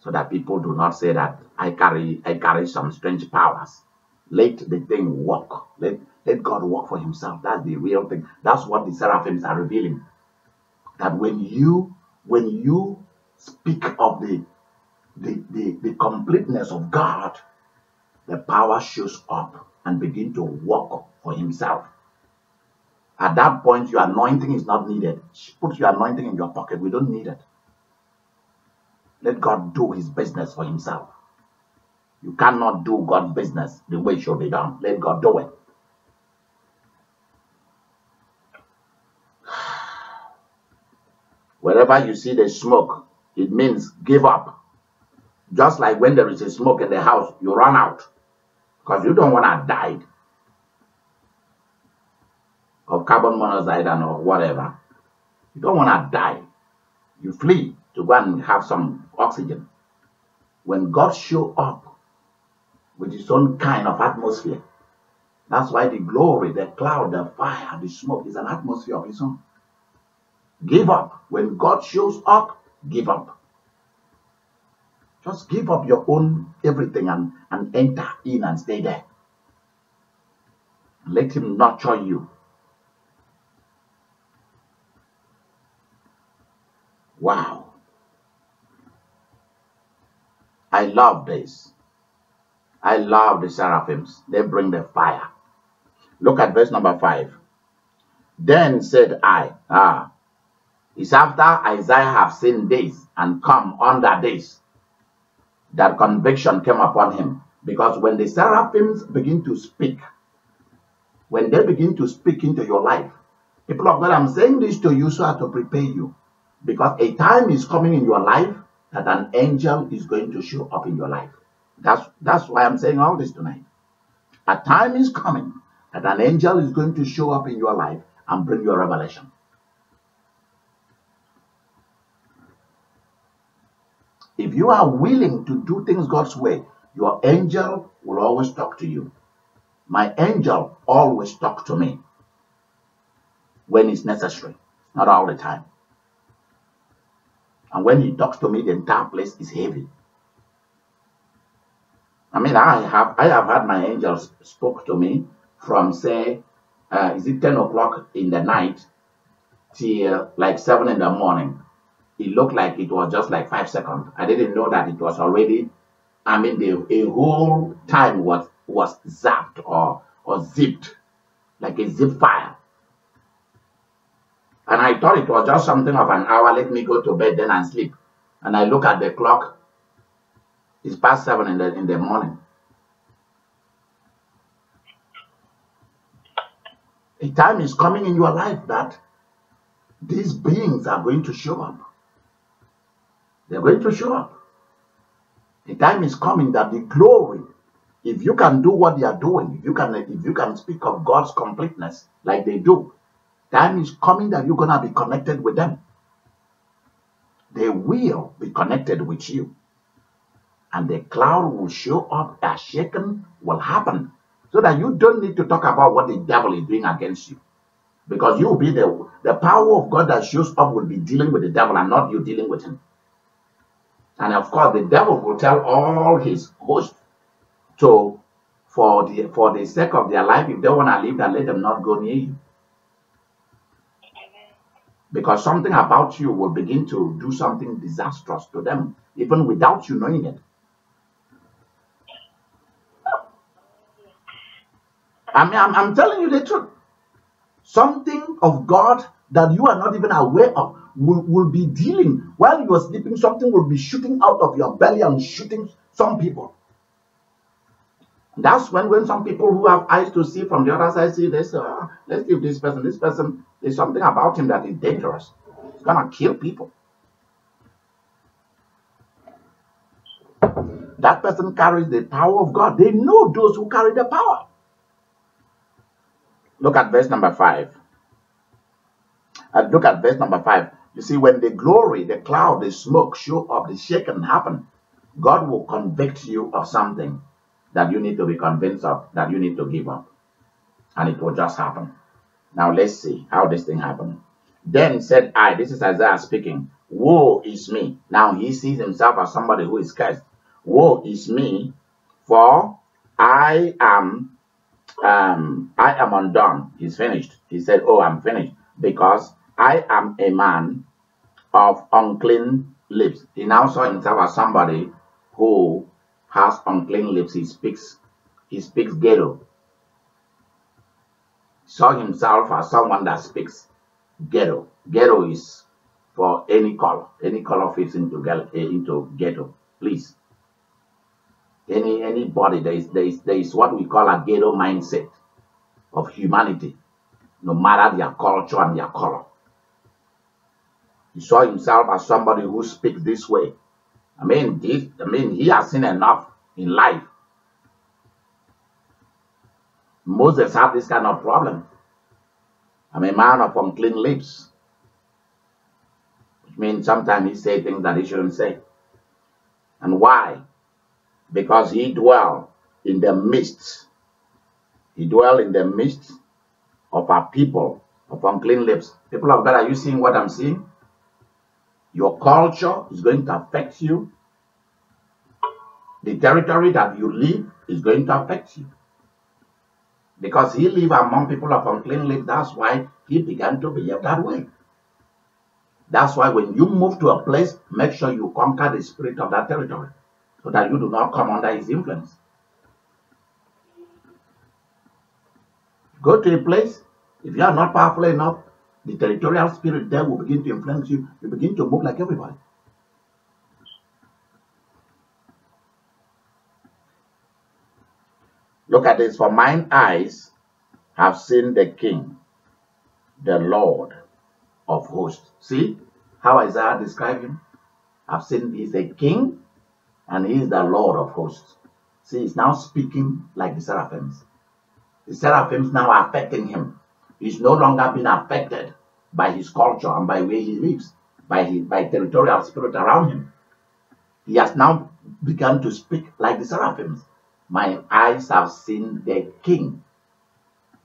So that people do not say that I carry I carry some strange powers. Let the thing work. Let let God work for himself. That's the real thing. That's what the seraphims are revealing. That when you when you speak of the the, the, the completeness of God, the power shows up and begin to work for himself. At that point, your anointing is not needed. Put your anointing in your pocket. We don't need it. Let God do his business for himself. You cannot do God's business the way it should be done. Let God do it. Wherever you see the smoke, it means give up. Just like when there is a smoke in the house, you run out because you don't want to die of carbon monoxide and or whatever. You don't want to die. You flee to go and have some oxygen. When God show up with his own kind of atmosphere, that's why the glory, the cloud, the fire, the smoke is an atmosphere of his own. Give up. When God shows up, give up. Just give up your own everything and, and enter in and stay there. Let him nurture you. Wow. I love this. I love the seraphims. They bring the fire. Look at verse number five. Then said I, ah, it's after Isaiah have seen this and come under this that conviction came upon him. Because when the seraphims begin to speak, when they begin to speak into your life, people of God, I'm saying this to you so as to prepare you. Because a time is coming in your life that an angel is going to show up in your life. That's that's why I'm saying all this tonight. A time is coming that an angel is going to show up in your life and bring you a revelation. If you are willing to do things God's way, your angel will always talk to you. My angel always talk to me when it's necessary, not all the time. And when he talks to me, the entire place is heavy. I mean, I have I have had my angels spoke to me from say, uh, is it ten o'clock in the night till like seven in the morning. It looked like it was just like five seconds. I didn't know that it was already. I mean, the a whole time was was zapped or or zipped like a zip file. And I thought it was just something of an hour. Let me go to bed then and sleep. And I look at the clock. It's past seven in the in the morning. A time is coming in your life that these beings are going to show up. They're going to show up. The time is coming that the glory, if you can do what they are doing, if you can if you can speak of God's completeness like they do, time is coming that you're gonna be connected with them. They will be connected with you. And the cloud will show up, a shaking will happen. So that you don't need to talk about what the devil is doing against you. Because you will be the the power of God that shows up will be dealing with the devil and not you dealing with him. And of course, the devil will tell all his host to, for the for the sake of their life, if they want to live, then let them not go near you. Because something about you will begin to do something disastrous to them, even without you knowing it. I mean, I'm, I'm telling you the truth. Something of God that you are not even aware of will, will be dealing while you are sleeping. Something will be shooting out of your belly and shooting some people. That's when, when some people who have eyes to see from the other side see this, uh, let's give this person, this person, there's something about him that is dangerous. It's gonna kill people. That person carries the power of God. They know those who carry the power. Look at verse number five. And look at verse number five. You see, when the glory, the cloud, the smoke show up, the shaking happen, God will convict you of something. that you need to be convinced of that you need to give up. And it will just happen. Now let's see how this thing happened. Then said I, this is Isaiah speaking, Woe is me. Now he sees himself as somebody who is cursed. Woe is me, for I am um I am undone. He's finished. He said, Oh, I'm finished. Because I am a man of unclean lips. He now saw himself as somebody who has unclean lips. He speaks he speaks ghetto. Saw himself as someone that speaks ghetto. Ghetto is for any color. Any color fits into eh, into ghetto. Please. Any anybody there is there is there is what we call a ghetto mindset of humanity, no matter their culture and their color. He saw himself as somebody who speaks this way. I mean, this, I mean, he has seen enough in life. Moses had this kind of problem. I'm a man of unclean lips, which means sometimes he say things that he shouldn't say. And why? Because he dwell in the midst. He dwell in the midst of our people of unclean lips. People of God, are you seeing what I'm seeing? Your culture is going to affect you. The territory that you live is going to affect you. Because he lived among people of unclean lips, that's why he began to behave that way. That's why when you move to a place, make sure you conquer the spirit of that territory so that you do not come under his influence. Go to a place, if you are not powerful enough, the territorial spirit there will begin to influence you. You begin to move like everybody. Look at this. For mine eyes have seen the King, the Lord of hosts. See how Isaiah described him? I've seen he's a king and he's the Lord of hosts. See, he's now speaking like the seraphims. The seraphims now are affecting him. He's no longer being affected by his culture and by where he lives, by his by territorial spirit around him. He has now begun to speak like the seraphims. My eyes have seen the king.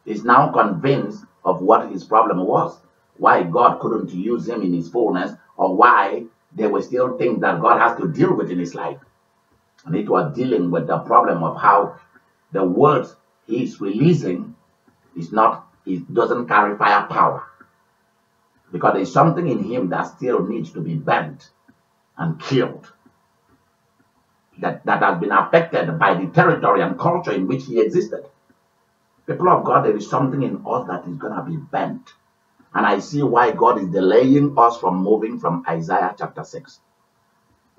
He's now convinced of what his problem was, why God couldn't use him in his fullness, or why there were still things that God has to deal with in his life. And it was dealing with the problem of how the words he's releasing is not, it doesn't carry firepower. Because there's something in him that still needs to be bent and killed. That, that has been affected by the territory and culture in which he existed. People of God, there is something in us that is going to be bent. And I see why God is delaying us from moving from Isaiah chapter 6.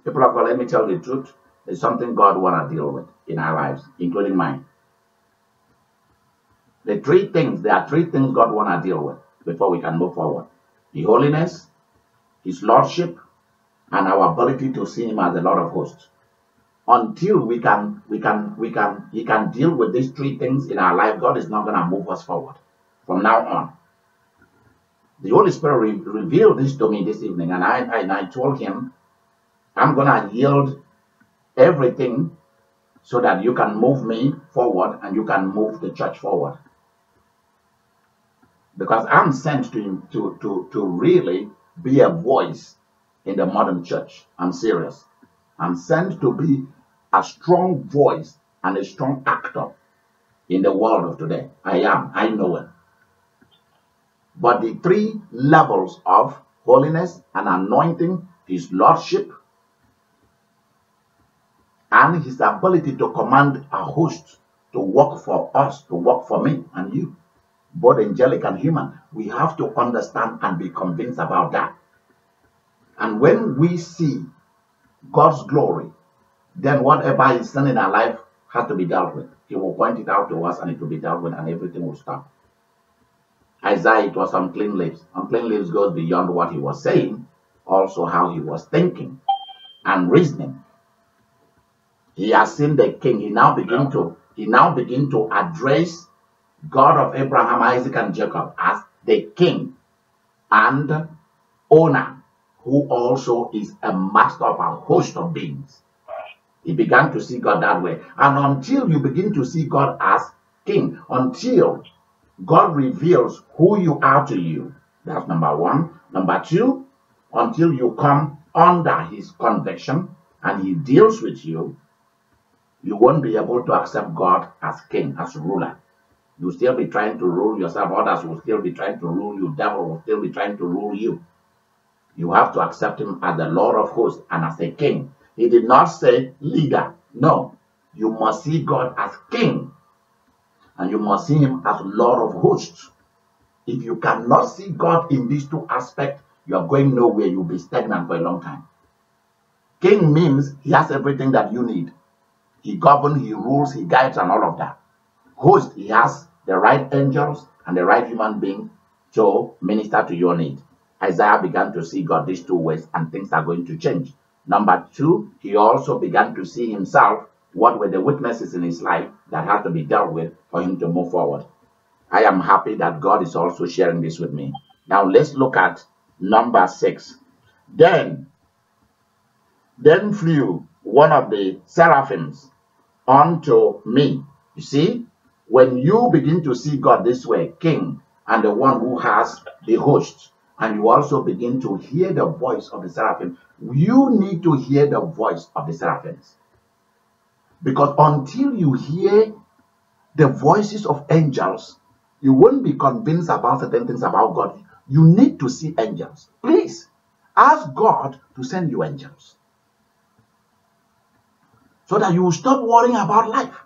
People of God, let me tell you the truth. There's something God want to deal with in our lives, including mine. The three things, there are three things God want to deal with before we can move forward. The holiness, His Lordship, and our ability to see Him as the Lord of hosts. Until we can, we can, we can, He can deal with these three things in our life, God is not going to move us forward from now on. The Holy Spirit re- revealed this to me this evening, and I, and I told Him, I'm going to yield everything so that you can move me forward and you can move the church forward. Because I'm sent to, to, to, to really be a voice in the modern church. I'm serious. I'm sent to be a strong voice and a strong actor in the world of today. I am. I know it. But the three levels of holiness and anointing, his lordship, and his ability to command a host to work for us, to work for me and you, both angelic and human. We have to understand and be convinced about that. And when we see God's glory, then whatever is sin in our life has to be dealt with. He will point it out to us and it will be dealt with and everything will stop. Isaiah, it was unclean lips. Unclean lips goes beyond what he was saying, also how he was thinking and reasoning. He has seen the king. He now begin to he now begin to address God of Abraham, Isaac, and Jacob as the king and owner, who also is a master of a host of beings. He began to see God that way. And until you begin to see God as king, until God reveals who you are to you, that's number one. Number two, until you come under his conviction and he deals with you, you won't be able to accept God as king, as ruler. You'll still be trying to rule yourself. Others will still be trying to rule you. Devil will still be trying to rule you. You have to accept him as the Lord of hosts and as a king. He did not say leader. No. You must see God as king. And you must see him as Lord of hosts. If you cannot see God in these two aspects, you are going nowhere. You'll be stagnant for a long time. King means he has everything that you need. He governs, he rules, he guides, and all of that. Host, he has the right angels and the right human being to minister to your need. Isaiah began to see God these two ways, and things are going to change. Number two, he also began to see himself what were the weaknesses in his life that had to be dealt with for him to move forward. I am happy that God is also sharing this with me. Now let's look at number six. Then, then flew one of the seraphims unto me. You see, when you begin to see God this way, King, and the one who has the host, and you also begin to hear the voice of the seraphim, you need to hear the voice of the seraphims. Because until you hear the voices of angels, you won't be convinced about certain things about God. You need to see angels. Please ask God to send you angels so that you will stop worrying about life.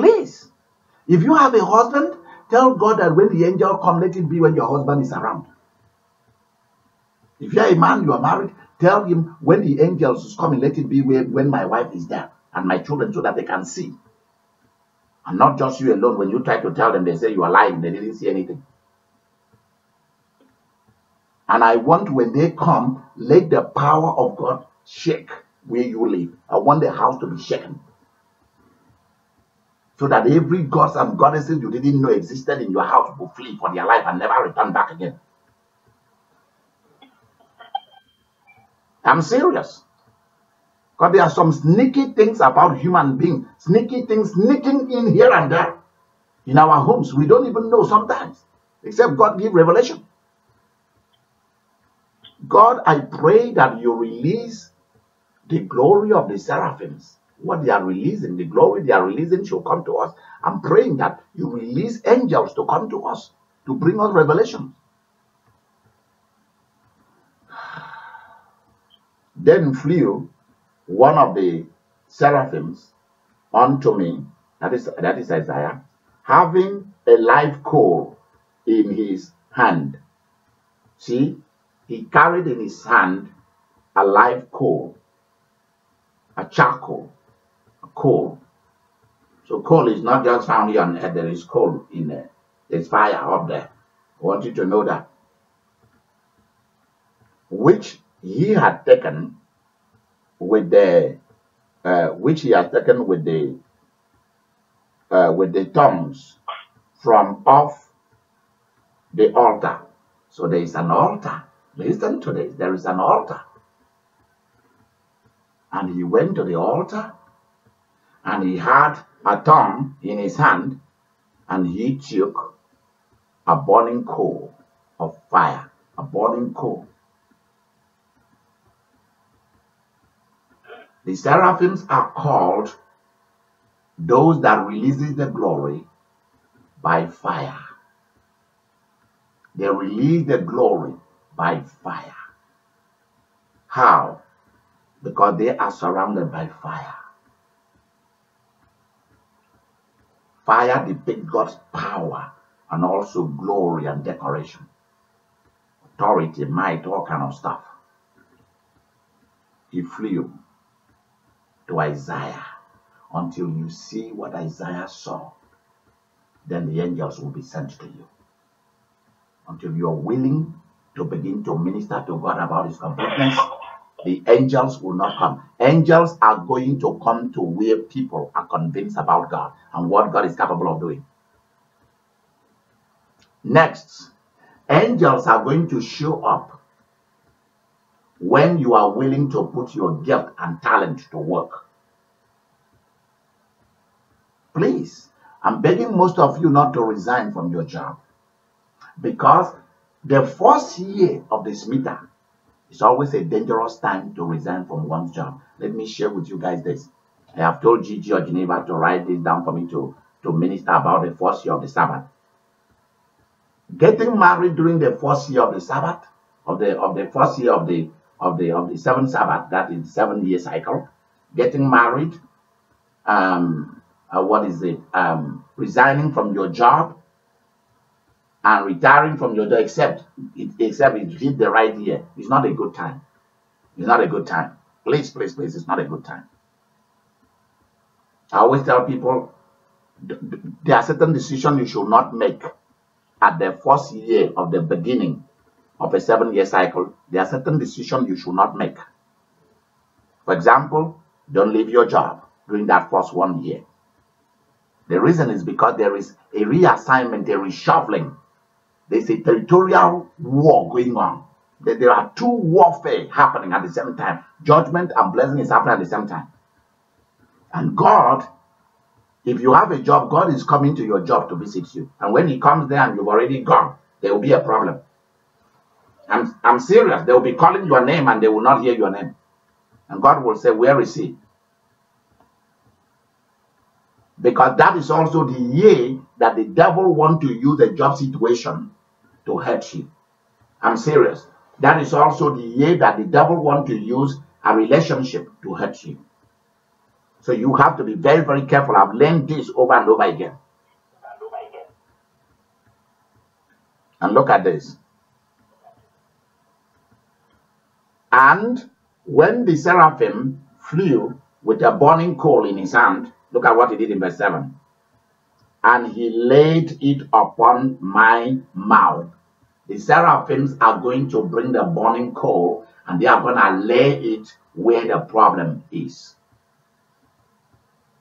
Please, if you have a husband, tell God that when the angel come, let it be when your husband is around. If you're a man, you are married, tell him when the angels is coming, let it be when my wife is there and my children so that they can see. And not just you alone. When you try to tell them, they say you are lying. They didn't see anything. And I want when they come, let the power of God shake where you live. I want the house to be shaken. So that every gods and goddesses you didn't know existed in your house will flee for their life and never return back again. I'm serious. Because there are some sneaky things about human beings, sneaky things sneaking in here and there in our homes. We don't even know sometimes, except God give revelation. God, I pray that you release the glory of the seraphims. What they are releasing, the glory they are releasing shall come to us. I'm praying that you release angels to come to us to bring us revelation. Then flew one of the seraphims unto me, that is, that is Isaiah, having a live coal in his hand. See, he carried in his hand a live coal, a charcoal, coal. So coal is not just found here on earth, there is coal in there. There's fire up there. I want you to know that. Which he had taken with the uh, which he had taken with the uh, with the tongues from off the altar. So there is an altar. Listen to this. There is an altar. And he went to the altar and he had a tongue in his hand and he took a burning coal of fire, a burning coal. The seraphims are called those that releases the glory by fire. They release the glory by fire. How? Because they are surrounded by fire. Fire depicts God's power and also glory and decoration. Authority, might, all kind of stuff. He flew to Isaiah until you see what Isaiah saw. Then the angels will be sent to you. Until you are willing to begin to minister to God about His completeness, the angels will not come. Angels are going to come to where people are convinced about God and what God is capable of doing. Next, angels are going to show up when you are willing to put your gift and talent to work. Please, I'm begging most of you not to resign from your job because the first year of the Shemitah is always a dangerous time to resign from one's job. Let me share with you guys this. I have told Gigi or Geneva to write this down for me to, to minister about the first year of the Sabbath. Getting married during the first year of the Sabbath, of the of the first year of the of the of the seventh Sabbath, that is seven year cycle, getting married, um, uh, what is it? Um, resigning from your job and retiring from your job, except it, except it hit the right year. It's not a good time. It's not a good time. Please, please, please, it's not a good time. I always tell people th- th- there are certain decisions you should not make at the first year of the beginning of a seven year cycle. There are certain decisions you should not make. For example, don't leave your job during that first one year. The reason is because there is a reassignment, a reshuffling. There's a territorial war going on. There are two warfare happening at the same time. Judgment and blessing is happening at the same time. And God, if you have a job, God is coming to your job to visit you. And when He comes there and you've already gone, there will be a problem. I'm, I'm serious. They will be calling your name and they will not hear your name. And God will say, Where is He? Because that is also the year that the devil wants to use a job situation to hurt you. I'm serious. That is also the year that the devil want to use a relationship to hurt you. So you have to be very, very careful. I've learned this over and over again. And look at this. And when the seraphim flew with a burning coal in his hand, look at what he did in verse 7. And he laid it upon my mouth. The seraphims are going to bring the burning coal and they are going to lay it where the problem is.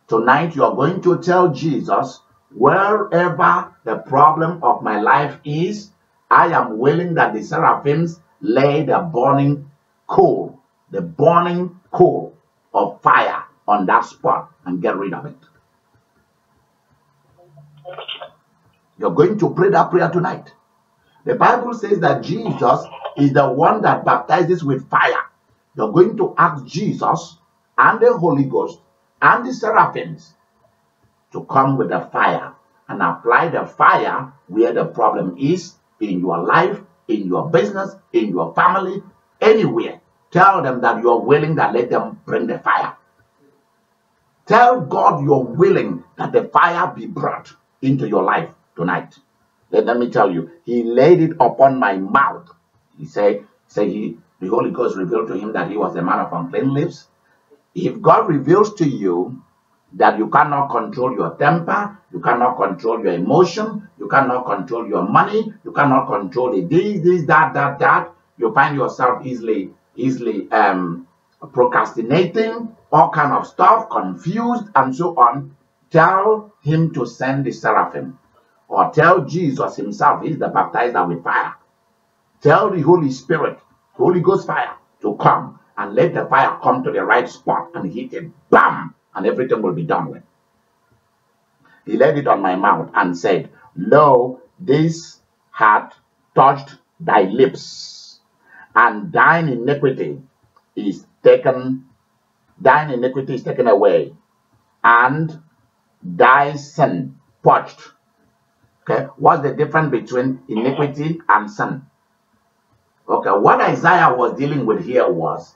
Tonight, you are going to tell Jesus, wherever the problem of my life is, I am willing that the seraphims lay the burning coal, the burning coal of fire on that spot and get rid of it. You're going to pray that prayer tonight. The Bible says that Jesus is the one that baptizes with fire. You're going to ask Jesus and the Holy Ghost and the seraphims to come with the fire and apply the fire where the problem is in your life, in your business, in your family, anywhere. Tell them that you're willing that let them bring the fire. Tell God you're willing that the fire be brought into your life tonight. Let, me tell you, He laid it upon my mouth. He said, say he, the Holy Ghost revealed to him that he was a man of unclean lips. If God reveals to you that you cannot control your temper, you cannot control your emotion, you cannot control your money, you cannot control the this, this, that, that, that, you find yourself easily, easily um, procrastinating, all kind of stuff, confused, and so on. Tell him to send the seraphim, or tell Jesus himself, he's the baptizer with fire. Tell the Holy Spirit, Holy Ghost fire, to come and let the fire come to the right spot and hit it, bam, and everything will be done with. He laid it on my mouth and said, Lo, this hath touched thy lips, and thine iniquity is taken, thine iniquity is taken away, and thy sin purged. Okay, what's the difference between iniquity and sin? Okay, what Isaiah was dealing with here was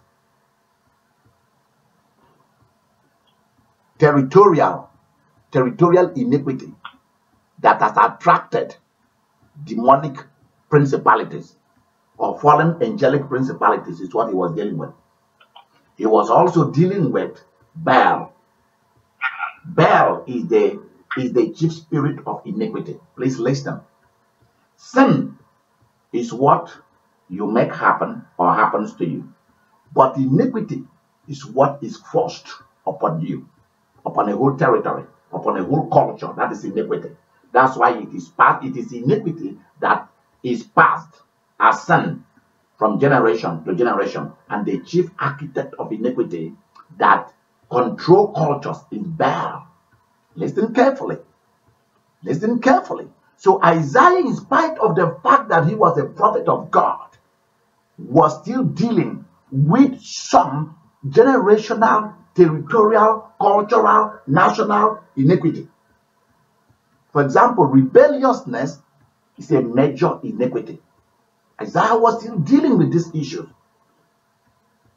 territorial, territorial iniquity that has attracted demonic principalities or fallen angelic principalities is what he was dealing with. He was also dealing with Baal. Baal is the is the chief spirit of iniquity. Please listen. Sin is what you make happen or happens to you. But iniquity is what is forced upon you, upon a whole territory, upon a whole culture. That is iniquity. That's why it is passed, it is iniquity that is passed as sin from generation to generation, and the chief architect of iniquity that control cultures is Baal. Listen carefully. Listen carefully. So Isaiah, in spite of the fact that he was a prophet of God, was still dealing with some generational, territorial, cultural, national iniquity. For example, rebelliousness is a major iniquity. Isaiah was still dealing with these issues.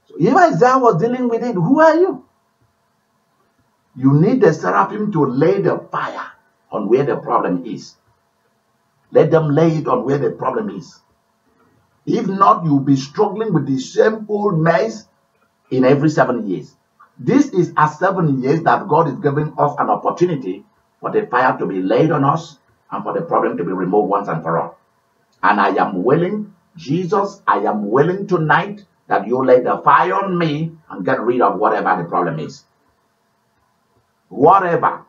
So if Isaiah was dealing with it, who are you? You need the seraphim to lay the fire on where the problem is. Let them lay it on where the problem is. If not, you'll be struggling with the same old mess in every seven years. This is a seven years that God is giving us an opportunity for the fire to be laid on us and for the problem to be removed once and for all. And I am willing, Jesus, I am willing tonight that you lay the fire on me and get rid of whatever the problem is. Whatever.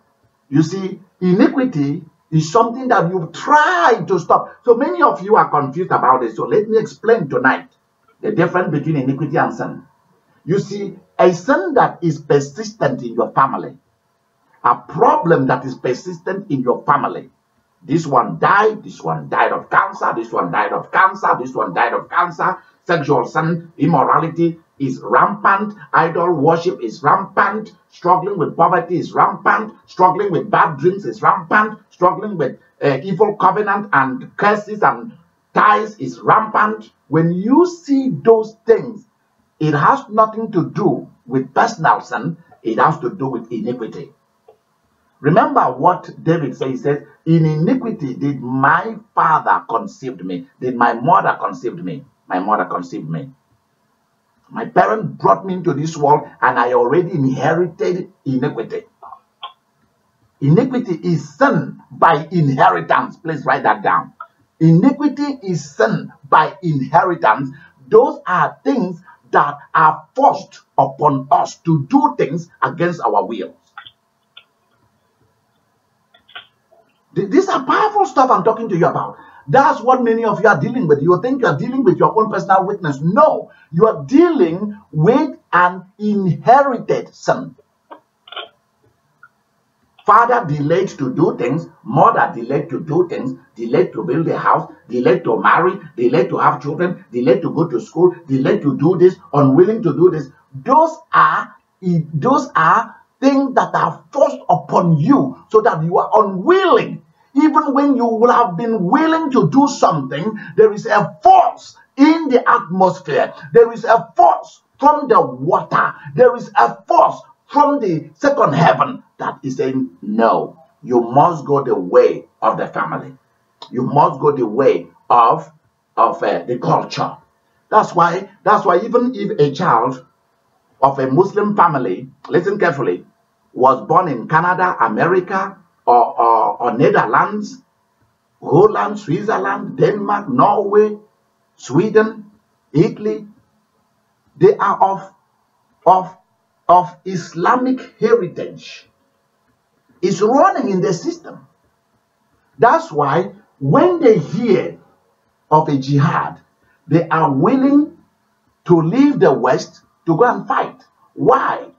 You see, iniquity is something that you've tried to stop. So many of you are confused about it. So let me explain tonight the difference between iniquity and sin. You see, a sin that is persistent in your family, a problem that is persistent in your family. This one died, this one died of cancer, this one died of cancer, this one died of cancer. Sexual sin, immorality is rampant, idol worship is rampant, struggling with poverty is rampant, struggling with bad dreams is rampant, struggling with uh, evil covenant and curses and ties is rampant. When you see those things, it has nothing to do with personal sin, it has to do with iniquity. Remember what David says, he In iniquity did my father conceived me, did my mother conceived me. My mother conceived me. My parents brought me into this world and I already inherited iniquity. Iniquity is sin by inheritance. Please write that down. Iniquity is sin by inheritance. Those are things that are forced upon us to do things against our will. These are powerful stuff I'm talking to you about. That's what many of you are dealing with. You think you're dealing with your own personal weakness. No, you are dealing with an inherited sin. Father delayed to do things, mother delayed to do things, delayed to build a house, delayed to marry, delayed to have children, delayed to go to school, delayed to do this, unwilling to do this. Those are those are things that are forced upon you so that you are unwilling. Even when you will have been willing to do something, there is a force in the atmosphere. There is a force from the water. There is a force from the second heaven that is saying, No, you must go the way of the family. You must go the way of, of uh, the culture. That's why, that's why even if a child of a Muslim family, listen carefully, was born in Canada, America, or, or, or Netherlands, Holland, Switzerland, Denmark, Norway, Sweden, Italy, they are of, of, of Islamic heritage. It's running in the system. That's why when they hear of a jihad, they are willing to leave the West to go and fight. Why?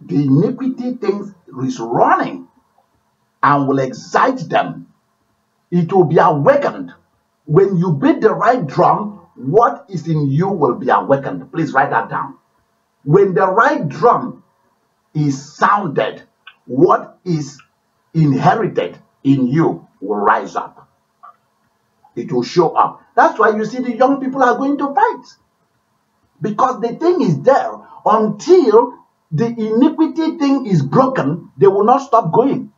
The iniquity things is running and will excite them. It will be awakened. When you beat the right drum, what is in you will be awakened. Please write that down. When the right drum is sounded, what is inherited in you will rise up. It will show up. That's why you see the young people are going to fight. Because the thing is there until the iniquity thing is broken, they will not stop going.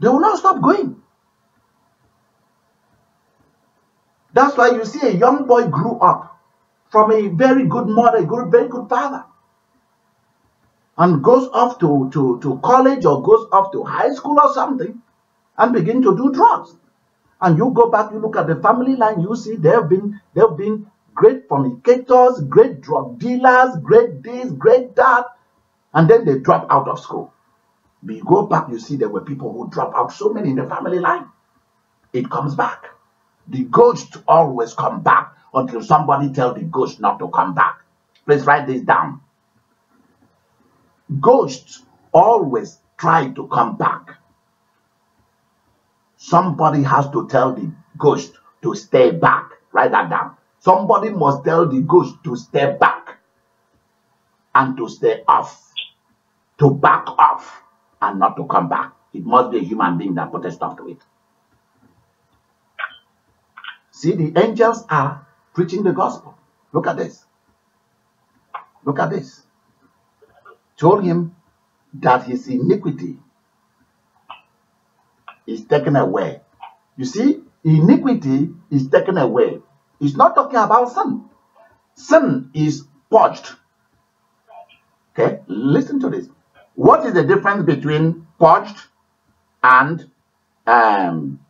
They will not stop going. That's why you see a young boy grew up from a very good mother, a good, very good father, and goes off to, to, to college or goes off to high school or something and begin to do drugs. And you go back, you look at the family line, you see they've been they've been great fornicators, great drug dealers, great this, great that, and then they drop out of school. But you go back, you see there were people who drop out, so many in the family line. It comes back. The ghost always come back until somebody tell the ghost not to come back. Please write this down. Ghosts always try to come back. Somebody has to tell the ghost to stay back. Write that down. Somebody must tell the ghost to stay back and to stay off, to back off and not to come back. It must be a human being that put a stop to it. See, the angels are preaching the gospel. Look at this. Look at this. Told him that his iniquity is taken away. You see, iniquity is taken away. It's not talking about sin. Sin is purged. Okay, listen to this. What is the difference between purged and um,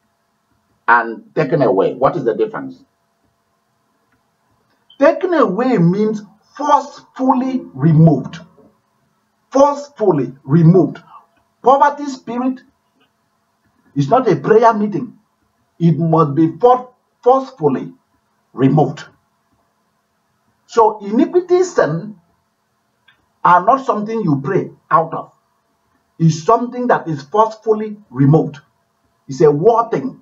and taken away? What is the difference? Taken away means forcefully removed. Forcefully removed. Poverty spirit is not a prayer meeting. It must be for- forcefully removed. So iniquity sin are not something you pray out of. It's something that is forcefully removed. It's a war thing.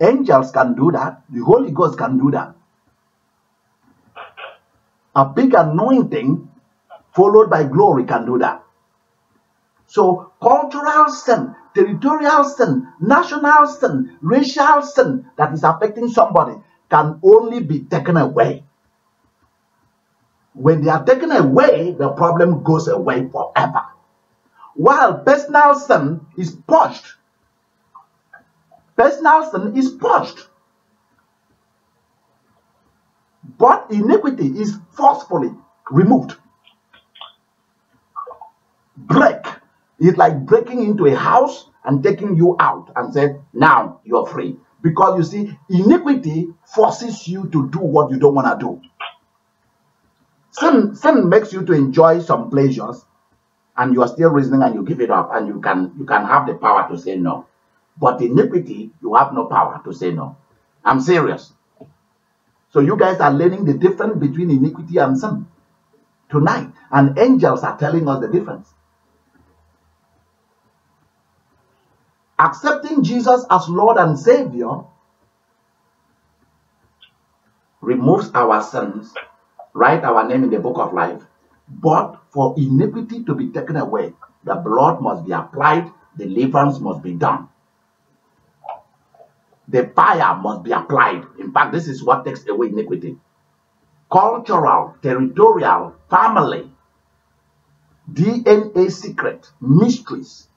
Angels can do that. The Holy Ghost can do that. A big anointing followed by glory can do that. So cultural sin, territorial sin, national sin, racial sin that is affecting somebody can only be taken away. When they are taken away, the problem goes away forever. While personal sin is purged. Personal sin is purged. But iniquity is forcefully removed. Break is like breaking into a house and taking you out and say, now you're free. Because you see, iniquity forces you to do what you don't want to do. Sin, sin makes you to enjoy some pleasures and you are still reasoning and you give it up and you can you can have the power to say no. But iniquity, you have no power to say no. I'm serious. So you guys are learning the difference between iniquity and sin tonight. And angels are telling us the difference. Accepting Jesus as Lord and Savior removes our sins, write our name in the book of life. But for iniquity to be taken away, the blood must be applied, deliverance must be done. The fire must be applied. In fact, this is what takes away iniquity. Cultural, territorial, family, DNA secret, mysteries,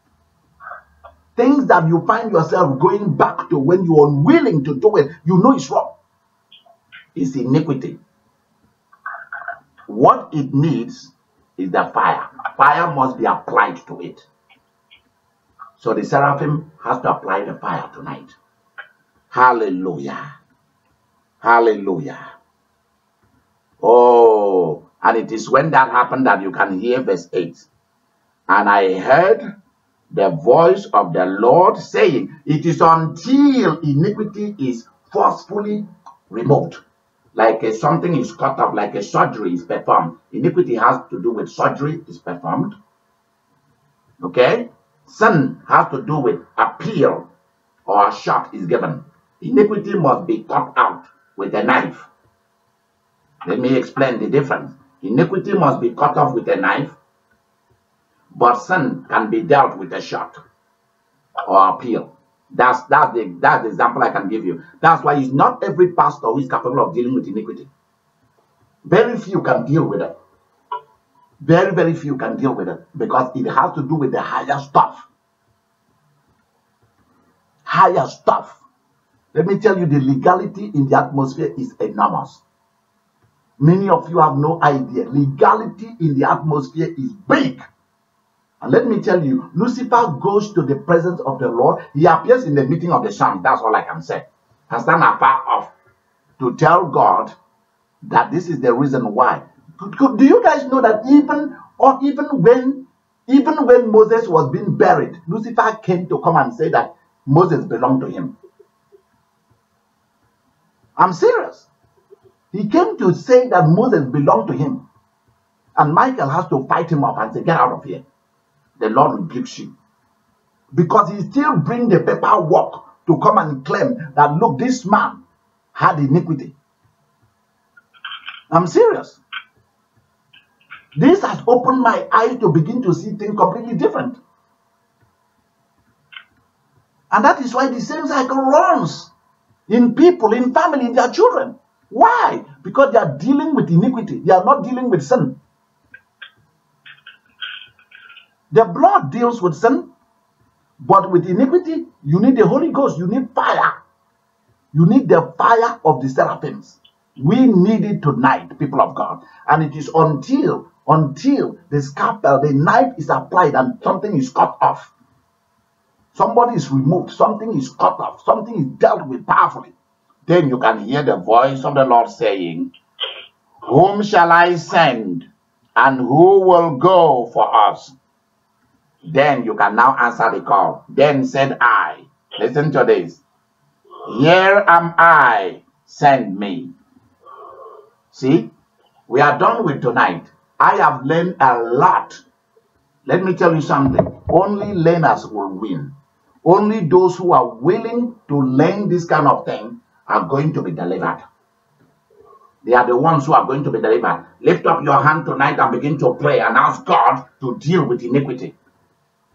things that you find yourself going back to when you're unwilling to do it, you know it's wrong. It's iniquity. What it needs is the fire. Fire must be applied to it. So the seraphim has to apply the fire tonight. Hallelujah. Hallelujah. Oh, and it is when that happened that you can hear verse 8. And I heard the voice of the Lord saying, It is until iniquity is forcefully removed. Like a, something is cut off, like a surgery is performed. Iniquity has to do with surgery is performed. Okay? Sin has to do with appeal or a shot is given. Iniquity must be cut out with a knife. Let me explain the difference. Iniquity must be cut off with a knife, but sin can be dealt with a shot or appeal. That's that's the that's the example I can give you. That's why it's not every pastor who is capable of dealing with iniquity. Very few can deal with it. Very, very few can deal with it because it has to do with the higher stuff. Higher stuff. Let me tell you, the legality in the atmosphere is enormous. Many of you have no idea. Legality in the atmosphere is big. And let me tell you, Lucifer goes to the presence of the Lord. He appears in the meeting of the sun. That's all I can say. And stand afar off to tell God that this is the reason why. Do you guys know that even or even when even when Moses was being buried, Lucifer came to come and say that Moses belonged to him. I'm serious. He came to say that Moses belonged to him. And Michael has to fight him up and say, Get out of here. The Lord rebukes you. Because he still bring the paperwork to come and claim that, look, this man had iniquity. I'm serious. This has opened my eyes to begin to see things completely different. And that is why the same cycle runs in people, in family, in their children. Why? Because they are dealing with iniquity. They are not dealing with sin. The blood deals with sin, but with iniquity, you need the Holy Ghost. You need fire. You need the fire of the seraphims. We need it tonight, people of God. And it is until until the scalpel, the knife is applied and something is cut off. Somebody is removed, something is cut off, something is dealt with powerfully. Then you can hear the voice of the Lord saying, Whom shall I send? And who will go for us? Then you can now answer the call. Then said I, Listen to this. Here am I, send me. See, we are done with tonight. I have learned a lot. Let me tell you something. Only learners will win. Only those who are willing to learn this kind of thing are going to be delivered. They are the ones who are going to be delivered. Lift up your hand tonight and begin to pray and ask God to deal with iniquity,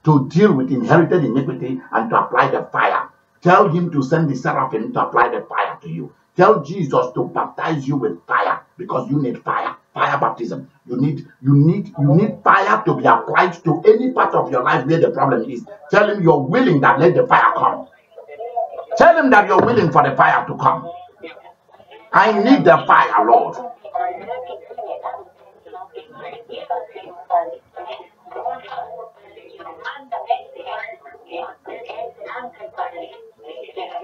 to deal with inherited iniquity, and to apply the fire. Tell Him to send the seraphim to apply the fire to you. Tell Jesus to baptize you with fire because you need fire. Fire baptism. You need you need you need fire to be applied to any part of your life where the problem is. Tell him you're willing that let the fire come. Tell him that you're willing for the fire to come. I need the fire, Lord. ante el Padre, de la.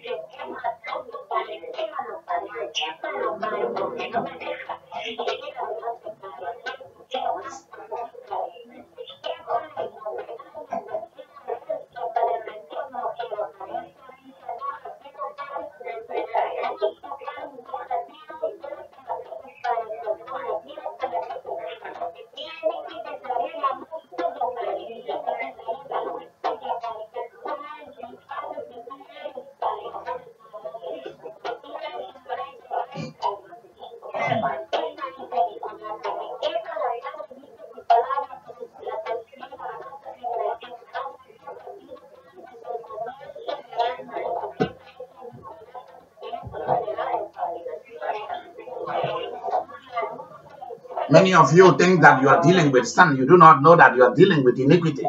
Thank you. Thank you. Many of you think that you are dealing with sin. You do not know that you are dealing with iniquity.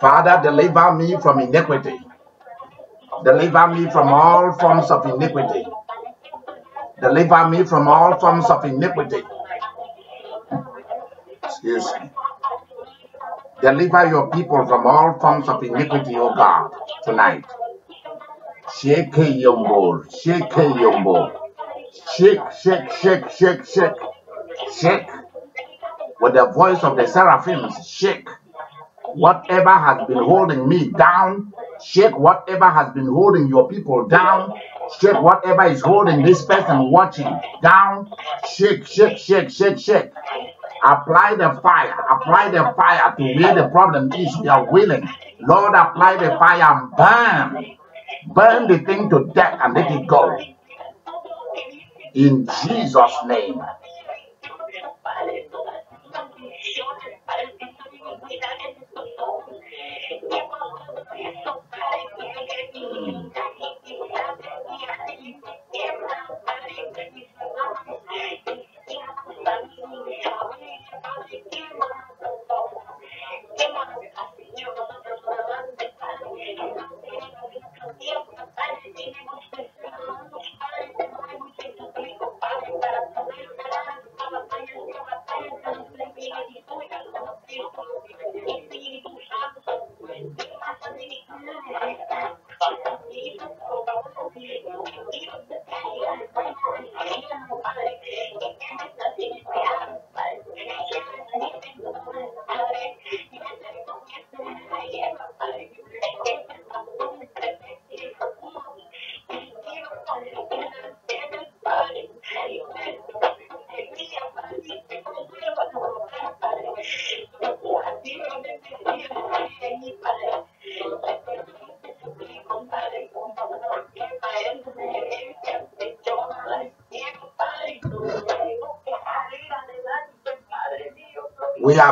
Father, deliver me from iniquity. Deliver me from all forms of iniquity. Deliver me from all forms of iniquity. Excuse me. Deliver your people from all forms of iniquity, O God, tonight. Shake yombo, shake yombo. Shake, shake, shake, shake, shake, shake. With the voice of the seraphims, shake. Whatever has been holding me down, shake whatever has been holding your people down, shake whatever is holding this person watching down, shake, shake, shake, shake, shake. Apply the fire, apply the fire to where the problem is. We are willing. Lord, apply the fire and burn. Burn the thing to death and let it go. In Jesus' name. Amém.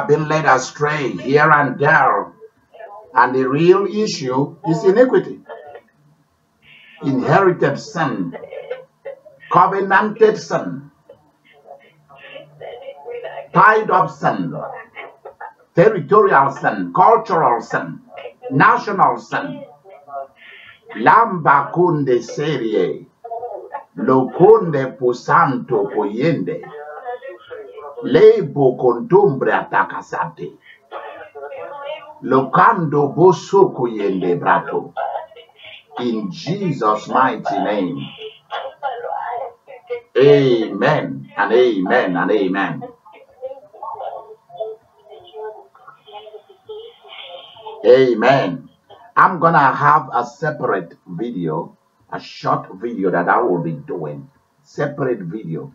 Been led astray here and there. And the real issue is iniquity, inherited sin, covenanted sin, tied up sin, territorial sin, cultural sin, national sin. Lamba kunde serie, lokunde pusanto poyende, lebo contumbre atakasate, lokando boso kuyende brato. In Jesus' mighty name, amen and amen and amen. Amen. I'm gonna have a separate video, a short video that I will be doing, separate video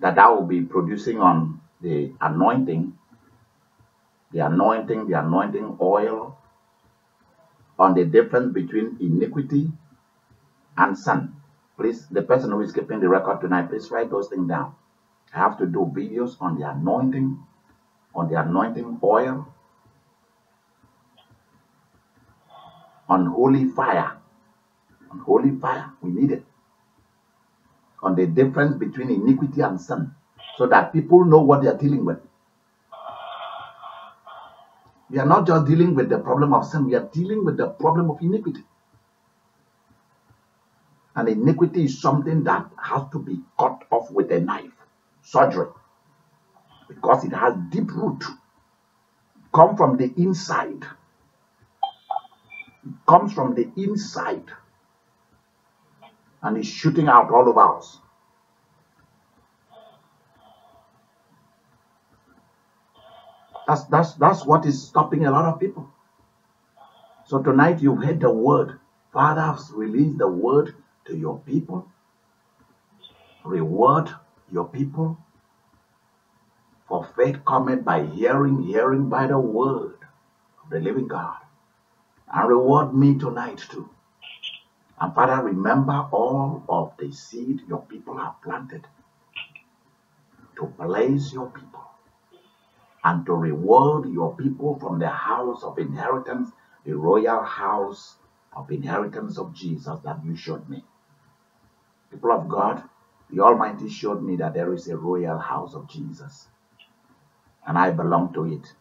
that I will be producing on the anointing, the anointing, the anointing oil, on the difference between iniquity and sin. Please, the person who is keeping the record tonight, please write those things down. I have to do videos on the anointing, on the anointing oil, on holy fire. On holy fire, we need it. On the difference between iniquity and sin, so that people know what they are dealing with. We are not just dealing with the problem of sin, we are dealing with the problem of iniquity. And iniquity is something that has to be cut off with a knife, surgery, because it has deep root, come from the inside comes from the inside and is shooting out all over us. That's that's that's what is stopping a lot of people. So tonight you've heard the word. Father has released the word to your people. Reward your people. For faith cometh by hearing, hearing by the word of the living God and reward me tonight too. And Father, remember all of the seed your people have planted to bless your people and to reward your people from the house of inheritance, the royal house of inheritance of Jesus that you showed me. People of God, the Almighty showed me that there is a royal house of Jesus, and I belong to it.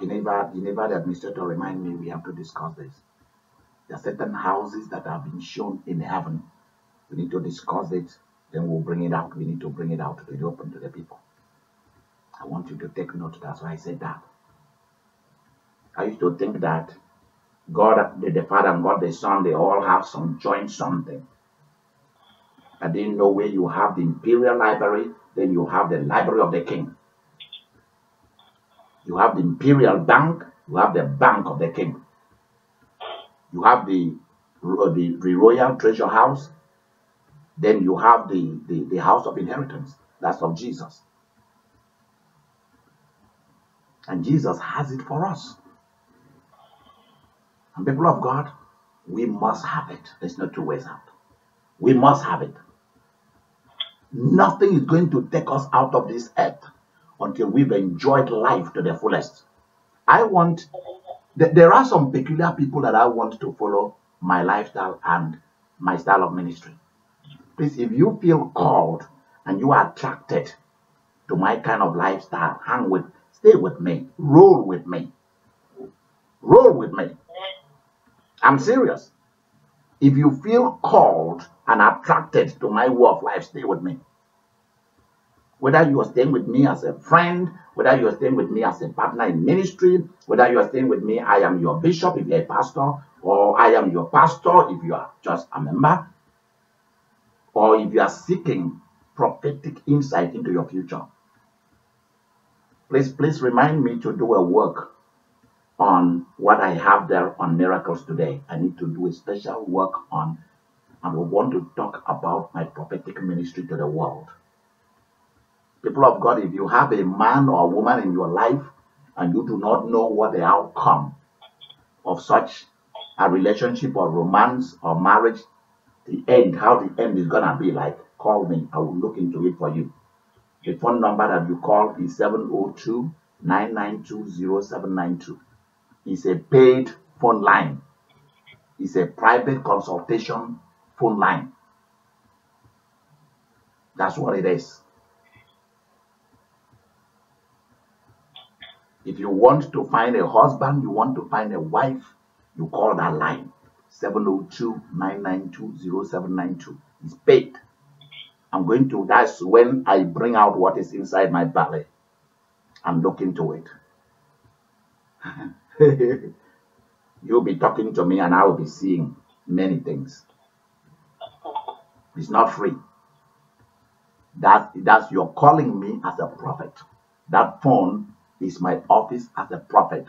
Geneva, Geneva, the administrator, remind me we have to discuss this. There are certain houses that have been shown in heaven. We need to discuss it, then we'll bring it out. We need to bring it out to the open to the people. I want you to take note. That's why I said that. I used to think that God, the, the Father and God the Son, they all have some joint something. I didn't know where you have the imperial library, then you have the library of the king. You have the imperial bank, you have the bank of the king. You have the, uh, the, the royal treasure house, then you have the, the, the house of inheritance. That's of Jesus. And Jesus has it for us. And people of God, we must have it. There's no two ways out. We must have it. Nothing is going to take us out of this earth until we've enjoyed life to the fullest. I want, th- there are some peculiar people that I want to follow my lifestyle and my style of ministry. Please, if you feel called and you are attracted to my kind of lifestyle, hang with, stay with me, roll with me, roll with me. I'm serious. If you feel called and attracted to my way of life, stay with me. Whether you are staying with me as a friend, whether you are staying with me as a partner in ministry, whether you are staying with me, I am your bishop if you're a pastor, or I am your pastor if you are just a member, or if you are seeking prophetic insight into your future. Please, please remind me to do a work on what I have there on miracles today. I need to do a special work on, and we want to talk about my prophetic ministry to the world. People of God, if you have a man or a woman in your life and you do not know what the outcome of such a relationship or romance or marriage, the end, how the end is gonna be like, call me. I will look into it for you. The phone number that you call is 702 992 0792. It's a paid phone line. It's a private consultation phone line. That's what it is. If you want to find a husband, you want to find a wife, you call that line 702 992 0792. It's paid. I'm going to, that's when I bring out what is inside my belly and look into it. You'll be talking to me and I will be seeing many things. It's not free. That, that's you're calling me as a prophet. That phone is my office as a prophet.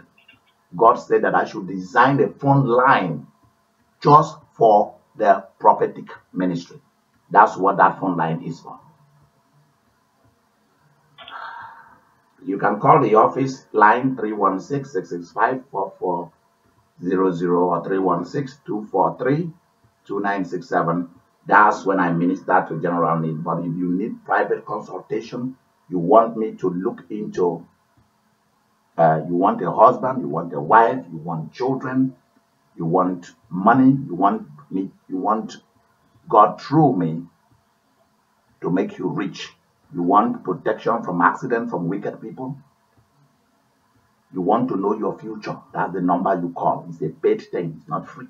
God said that I should design a phone line just for the prophetic ministry. That's what that phone line is for. You can call the office line 316 665 4400 or 316 243 2967. That's when I minister to general need. But if you need private consultation, you want me to look into, uh, you want a husband, you want a wife, you want children, you want money, you want me, you want God through me to make you rich. You want protection from accident from wicked people. You want to know your future. That's the number you call. It's a paid thing, it's not free.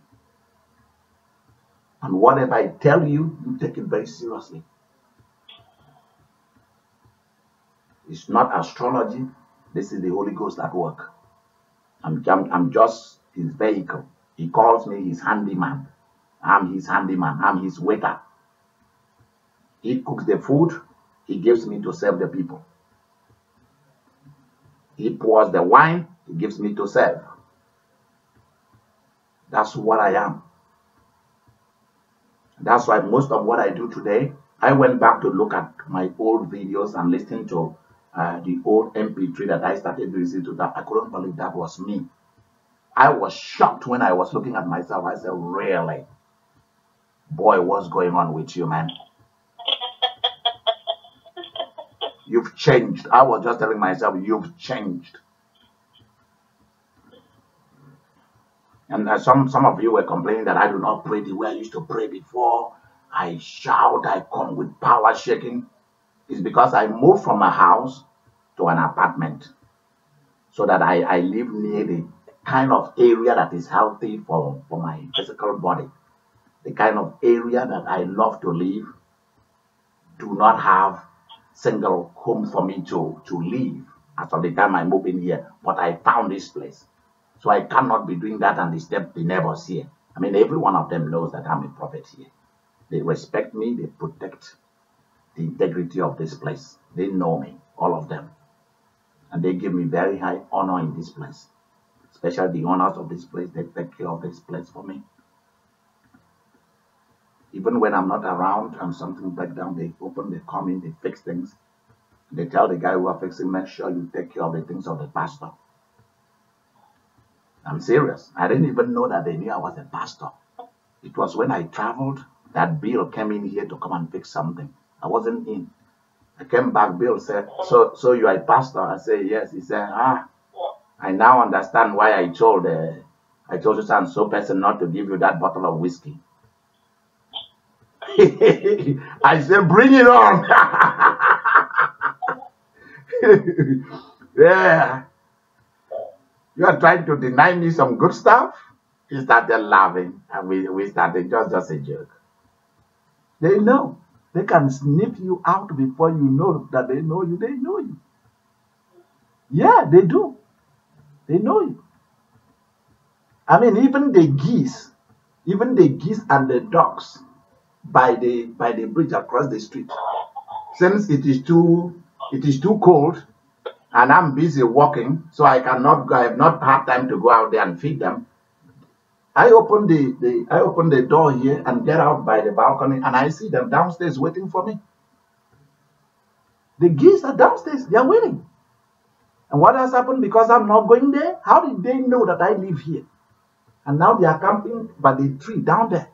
And whatever I tell you, you take it very seriously. It's not astrology. This is the Holy Ghost at work. I'm, I'm, I'm just his vehicle. He calls me his handyman. I'm his handyman. I'm his waiter. He cooks the food. He gives me to serve the people. He pours the wine. He gives me to serve. That's what I am. That's why most of what I do today, I went back to look at my old videos and listen to uh, the old MP3 that I started listening to. That I couldn't believe that was me. I was shocked when I was looking at myself. I said, "Really, boy, what's going on with you, man? You've changed." I was just telling myself, "You've changed." And uh, some some of you were complaining that I do not pray the way I used to pray before. I shout, I come with power shaking. It's because I moved from a house to an apartment so that I, I live near the kind of area that is healthy for, for my physical body. The kind of area that I love to live do not have single home for me to, to live as of the time I moved in here. But I found this place. So I cannot be doing that and disturb the neighbors here. I mean, every one of them knows that I'm a prophet here. They respect me, they protect the integrity of this place. They know me, all of them. And they give me very high honor in this place. Especially the owners of this place, they take care of this place for me. Even when I'm not around and something breaks down, they open, they come in, they fix things. They tell the guy who are fixing, make sure you take care of the things of the pastor. I'm serious. I didn't even know that they knew I was a pastor. It was when I traveled that Bill came in here to come and fix something. I wasn't in. I came back, Bill said, So so you are a pastor? I said, Yes. He said, Ah, I now understand why I told uh, I told you and so person not to give you that bottle of whiskey. I said, Bring it on. yeah. You are trying to deny me some good stuff? He started laughing and we, we started just just a joke. They know. They can sniff you out before you know that they know you. They know you. Yeah, they do. They know you. I mean, even the geese, even the geese and the ducks by the by the bridge across the street. Since it is too it is too cold and I'm busy working, so I cannot I have not had time to go out there and feed them. I open the, the I open the door here and get out by the balcony and I see them downstairs waiting for me. The geese are downstairs, they are waiting. And what has happened because I'm not going there? How did they know that I live here? And now they are camping by the tree down there.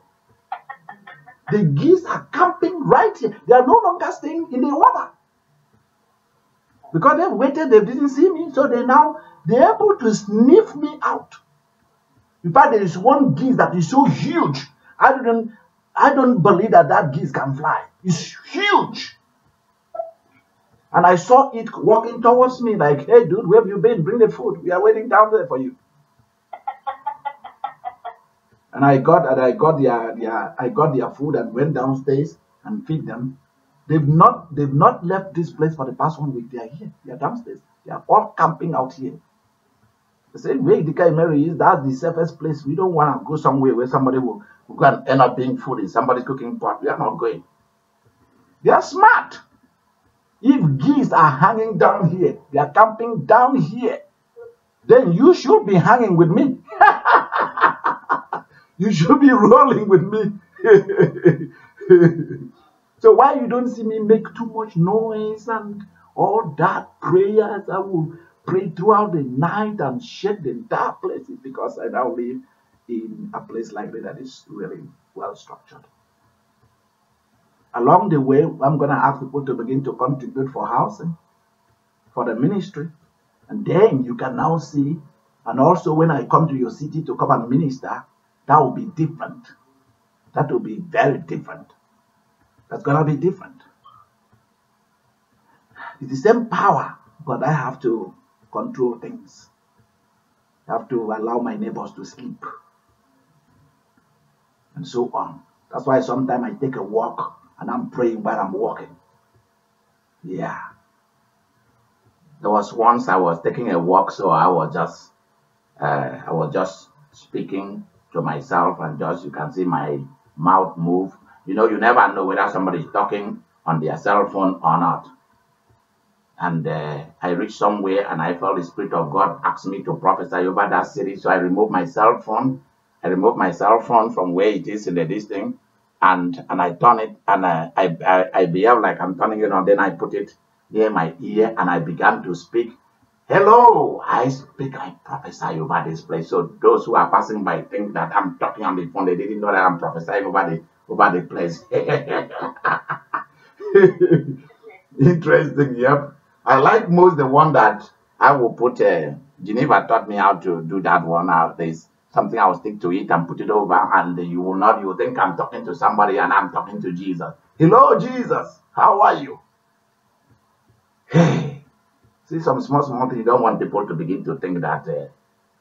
The geese are camping right here. They are no longer staying in the water. Because they waited, they didn't see me, so they now they're able to sniff me out. In fact, there is one geese that is so huge. I don't, I don't believe that that geese can fly. It's huge. And I saw it walking towards me like, hey, dude, where have you been? Bring the food. We are waiting down there for you. And I got and I got their, their I got their food and went downstairs and feed them. They've not they've not left this place for the past one week. They are here. They are downstairs. They are all camping out here. Same way the guy Mary is, that's the safest place. We don't want to go somewhere where somebody will, will go and end up being food in somebody's cooking pot. We are not going. They are smart. If geese are hanging down here, they are camping down here, then you should be hanging with me. you should be rolling with me. so why you don't see me make too much noise and all that prayers? I will pray throughout the night and shake the dark places because I now live in a place like that that is really well structured. Along the way, I'm going to ask people to begin to contribute for housing, for the ministry. And then you can now see, and also when I come to your city to come and minister, that will be different. That will be very different. That's going to be different. It's the same power, but I have to control things. I have to allow my neighbors to sleep. And so on. That's why sometimes I take a walk and I'm praying while I'm walking. Yeah. There was once I was taking a walk, so I was just uh, I was just speaking to myself and just you can see my mouth move. You know, you never know whether somebody is talking on their cell phone or not. And uh, I reached somewhere and I felt the Spirit of God asked me to prophesy over that city. So I removed my cell phone. I removed my cell phone from where it is in the distance and and I turn it and I, I, I, I behave like I'm turning it on. Then I put it near my ear and I began to speak. Hello, I speak, I prophesy over this place. So those who are passing by think that I'm talking on the phone. They didn't know that I'm prophesying over the over the place. Interesting, yep. I like most the one that I will put. Uh, Geneva taught me how to do that one. Now there's something I will stick to it and put it over, and you will not. You will think I'm talking to somebody and I'm talking to Jesus. Hello, Jesus. How are you? Hey, see some small small thing. You don't want people to begin to think that uh,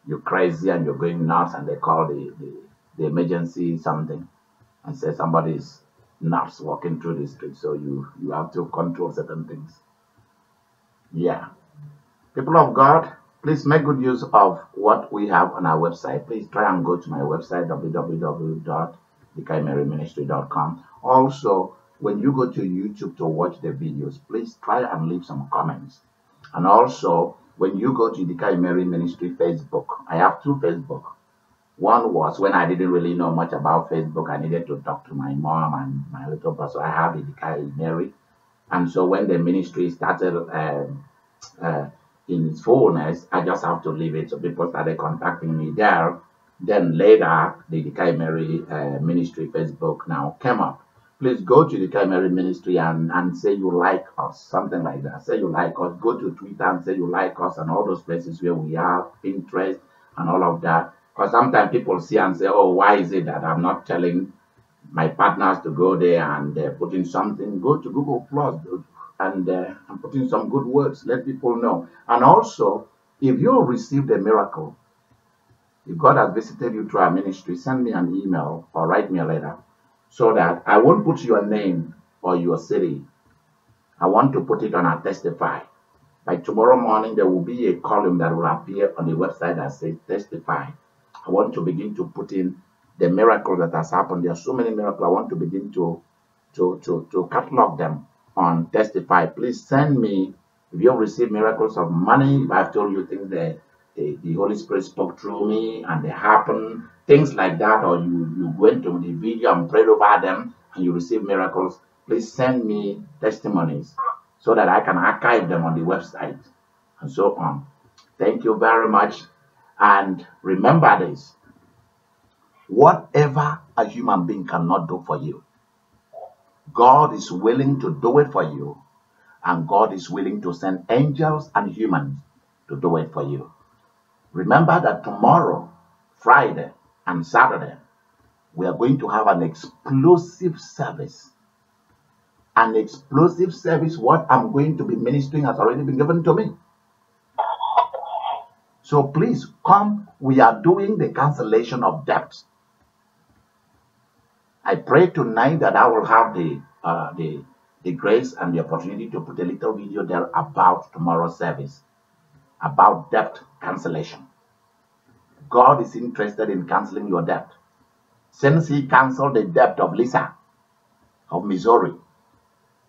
you're crazy and you're going nuts, and they call the, the the emergency something and say somebody's nuts walking through the street. So you you have to control certain things. Yeah. People of God, please make good use of what we have on our website. Please try and go to my website, www.idikaimeriministry.com. Also, when you go to YouTube to watch the videos, please try and leave some comments. And also, when you go to Idika Imeri Ministry Facebook, I have two Facebook. One was when I didn't really know much about Facebook, I needed to talk to my mom and my little brother. So I have the Mary. And so when the ministry started um, uh, in its fullness, I just have to leave it. So people started contacting me there. Then later, Idika Imeri uh, Ministry Facebook now came up. Please go to Idika Imeri Ministry and, and say you like us, something like that. Say you like us. Go to Twitter and say you like us and all those places where we are, Pinterest and all of that. Because sometimes people see and say, oh, why is it that I'm not telling my partners to go there and uh, put in something? Go to Google Plus and uh, and put in some good words. Let people know. And also, if you received a miracle, if God has visited you through our ministry, send me an email or write me a letter so that I won't put your name or your city. I want to put it on our testify. By tomorrow morning, there will be a column that will appear on the website that says testify. I want to begin to put in the miracle that has happened. There are so many miracles. I want to begin to to to, to catalog them on testify. Please send me if you have received miracles of money. I've told you things that the, the Holy Spirit spoke through me and they happen, things like that, or you, you went to the video and prayed over them and you received miracles, please send me testimonies so that I can archive them on the website and so on. Thank you very much. And remember this whatever a human being cannot do for you, God is willing to do it for you. and God is willing to send angels and humans to do it for you. Remember that tomorrow, Friday, and Saturday, we are going to have an explosive service. An explosive service, what I'm going to be ministering has already been given to me. So please come. We are doing the cancellation of debts. I pray tonight that I will have the uh, the the grace and the opportunity to put a little video there about tomorrow's service, about debt cancellation. God is interested in canceling your debt. Since He canceled the debt of Lisa of Missouri,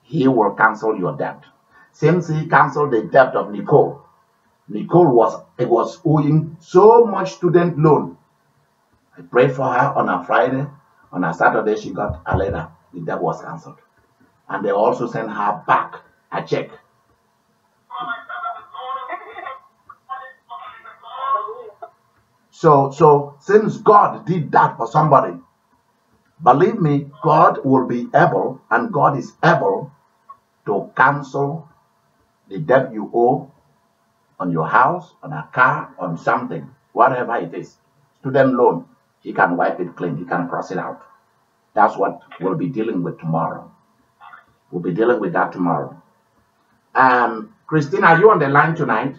He will cancel your debt. Since He canceled the debt of Nicole, Nicole was was owing so much student loan. I prayed for her on a Friday. On a Saturday, she got a letter. The debt was cancelled. And they also sent her back a check. So, so since God did that for somebody, believe me, God will be able, and God is able to cancel the debt you owe on your house, on a car, on something, whatever it is. Student loan, he can wipe it clean, he can cross it out. That's what we'll be dealing with tomorrow. We'll be dealing with that tomorrow. Um, Christine, are you on the line tonight?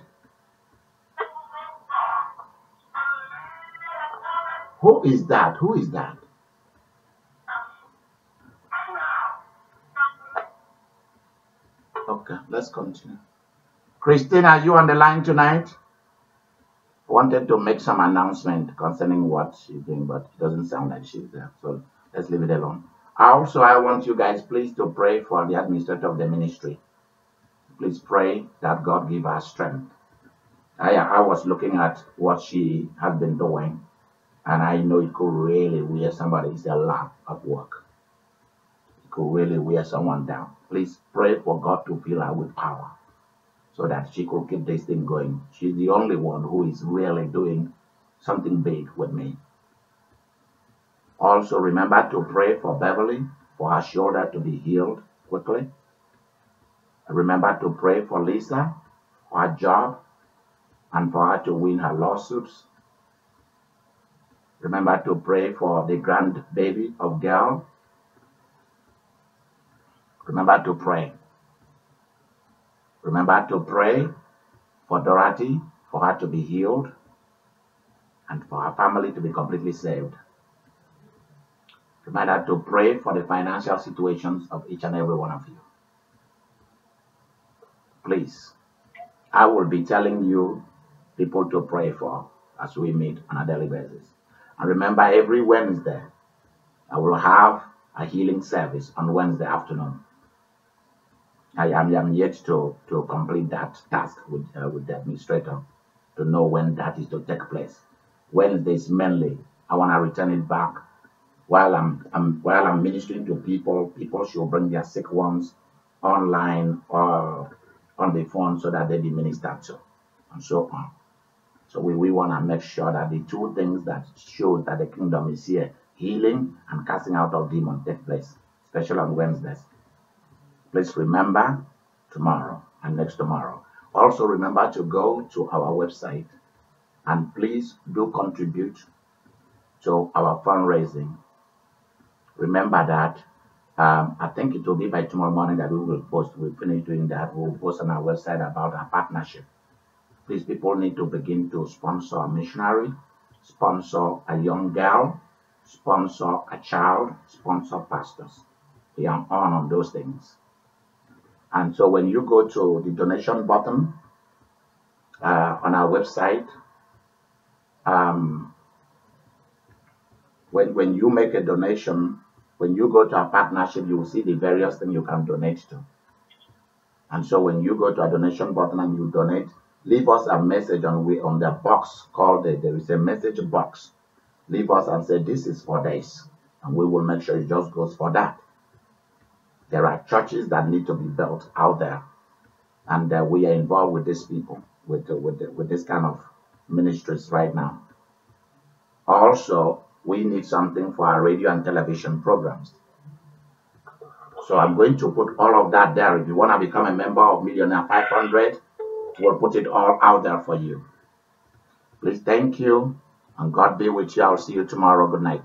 Who is that? Who is that? Okay, let's continue. Christine, are you on the line tonight? Wanted to make some announcement concerning what she's doing, but it doesn't sound like she's there. So let's leave it alone. Also, I want you guys please to pray for the administrator of the ministry. Please pray that God give her strength. I, I was looking at what she has been doing, and I know it could really wear somebody. It's a lot of work. It could really wear someone down. Please pray for God to fill her with power so that she could keep this thing going. She's the only one who is really doing something big with me. Also, remember to pray for Beverly for her shoulder to be healed quickly. Remember to pray for Lisa for her job and for her to win her lawsuits. Remember to pray for the grandbaby of girl. Remember to pray. Remember to pray for Dorothy, for her to be healed, and for her family to be completely saved. Remember to pray for the financial situations of each and every one of you. Please, I will be telling you people to pray for as we meet on a daily basis. And remember, every Wednesday, I will have a healing service on Wednesday afternoon. I am, am yet to, to complete that task with, uh, with the administrator to know when that is to take place. Wednesdays mainly, I want to return it back while I'm, I'm while I'm ministering to people. People should bring their sick ones online or on the phone so that they be ministered to, and so on. So we, we want to make sure that the two things that show that the kingdom is here, healing and casting out of demons, take place, especially on Wednesdays. Please remember tomorrow and next tomorrow. Also remember to go to our website and please do contribute to our fundraising. Remember that um, I think it will be by tomorrow morning that we will post. We finish doing that. We'll post on our website about our partnership. Please, people need to begin to sponsor a missionary, sponsor a young girl, sponsor a child, sponsor pastors. We are on on those things. And so when you go to the donation button uh, on our website, um, when, when you make a donation, when you go to our partnership, you will see the various things you can donate to. And so when you go to a donation button and you donate, leave us a message on we on the box called the, there is a message box. Leave us and say this is for this, and we will make sure it just goes for that. There are churches that need to be built out there, and uh, we are involved with these people, with uh, with with this kind of ministries right now. Also, we need something for our radio and television programs. So I'm going to put all of that there. If you want to become a member of Millionaire 500, we'll put it all out there for you. Please thank you and God be with you. I'll see you tomorrow. Good night.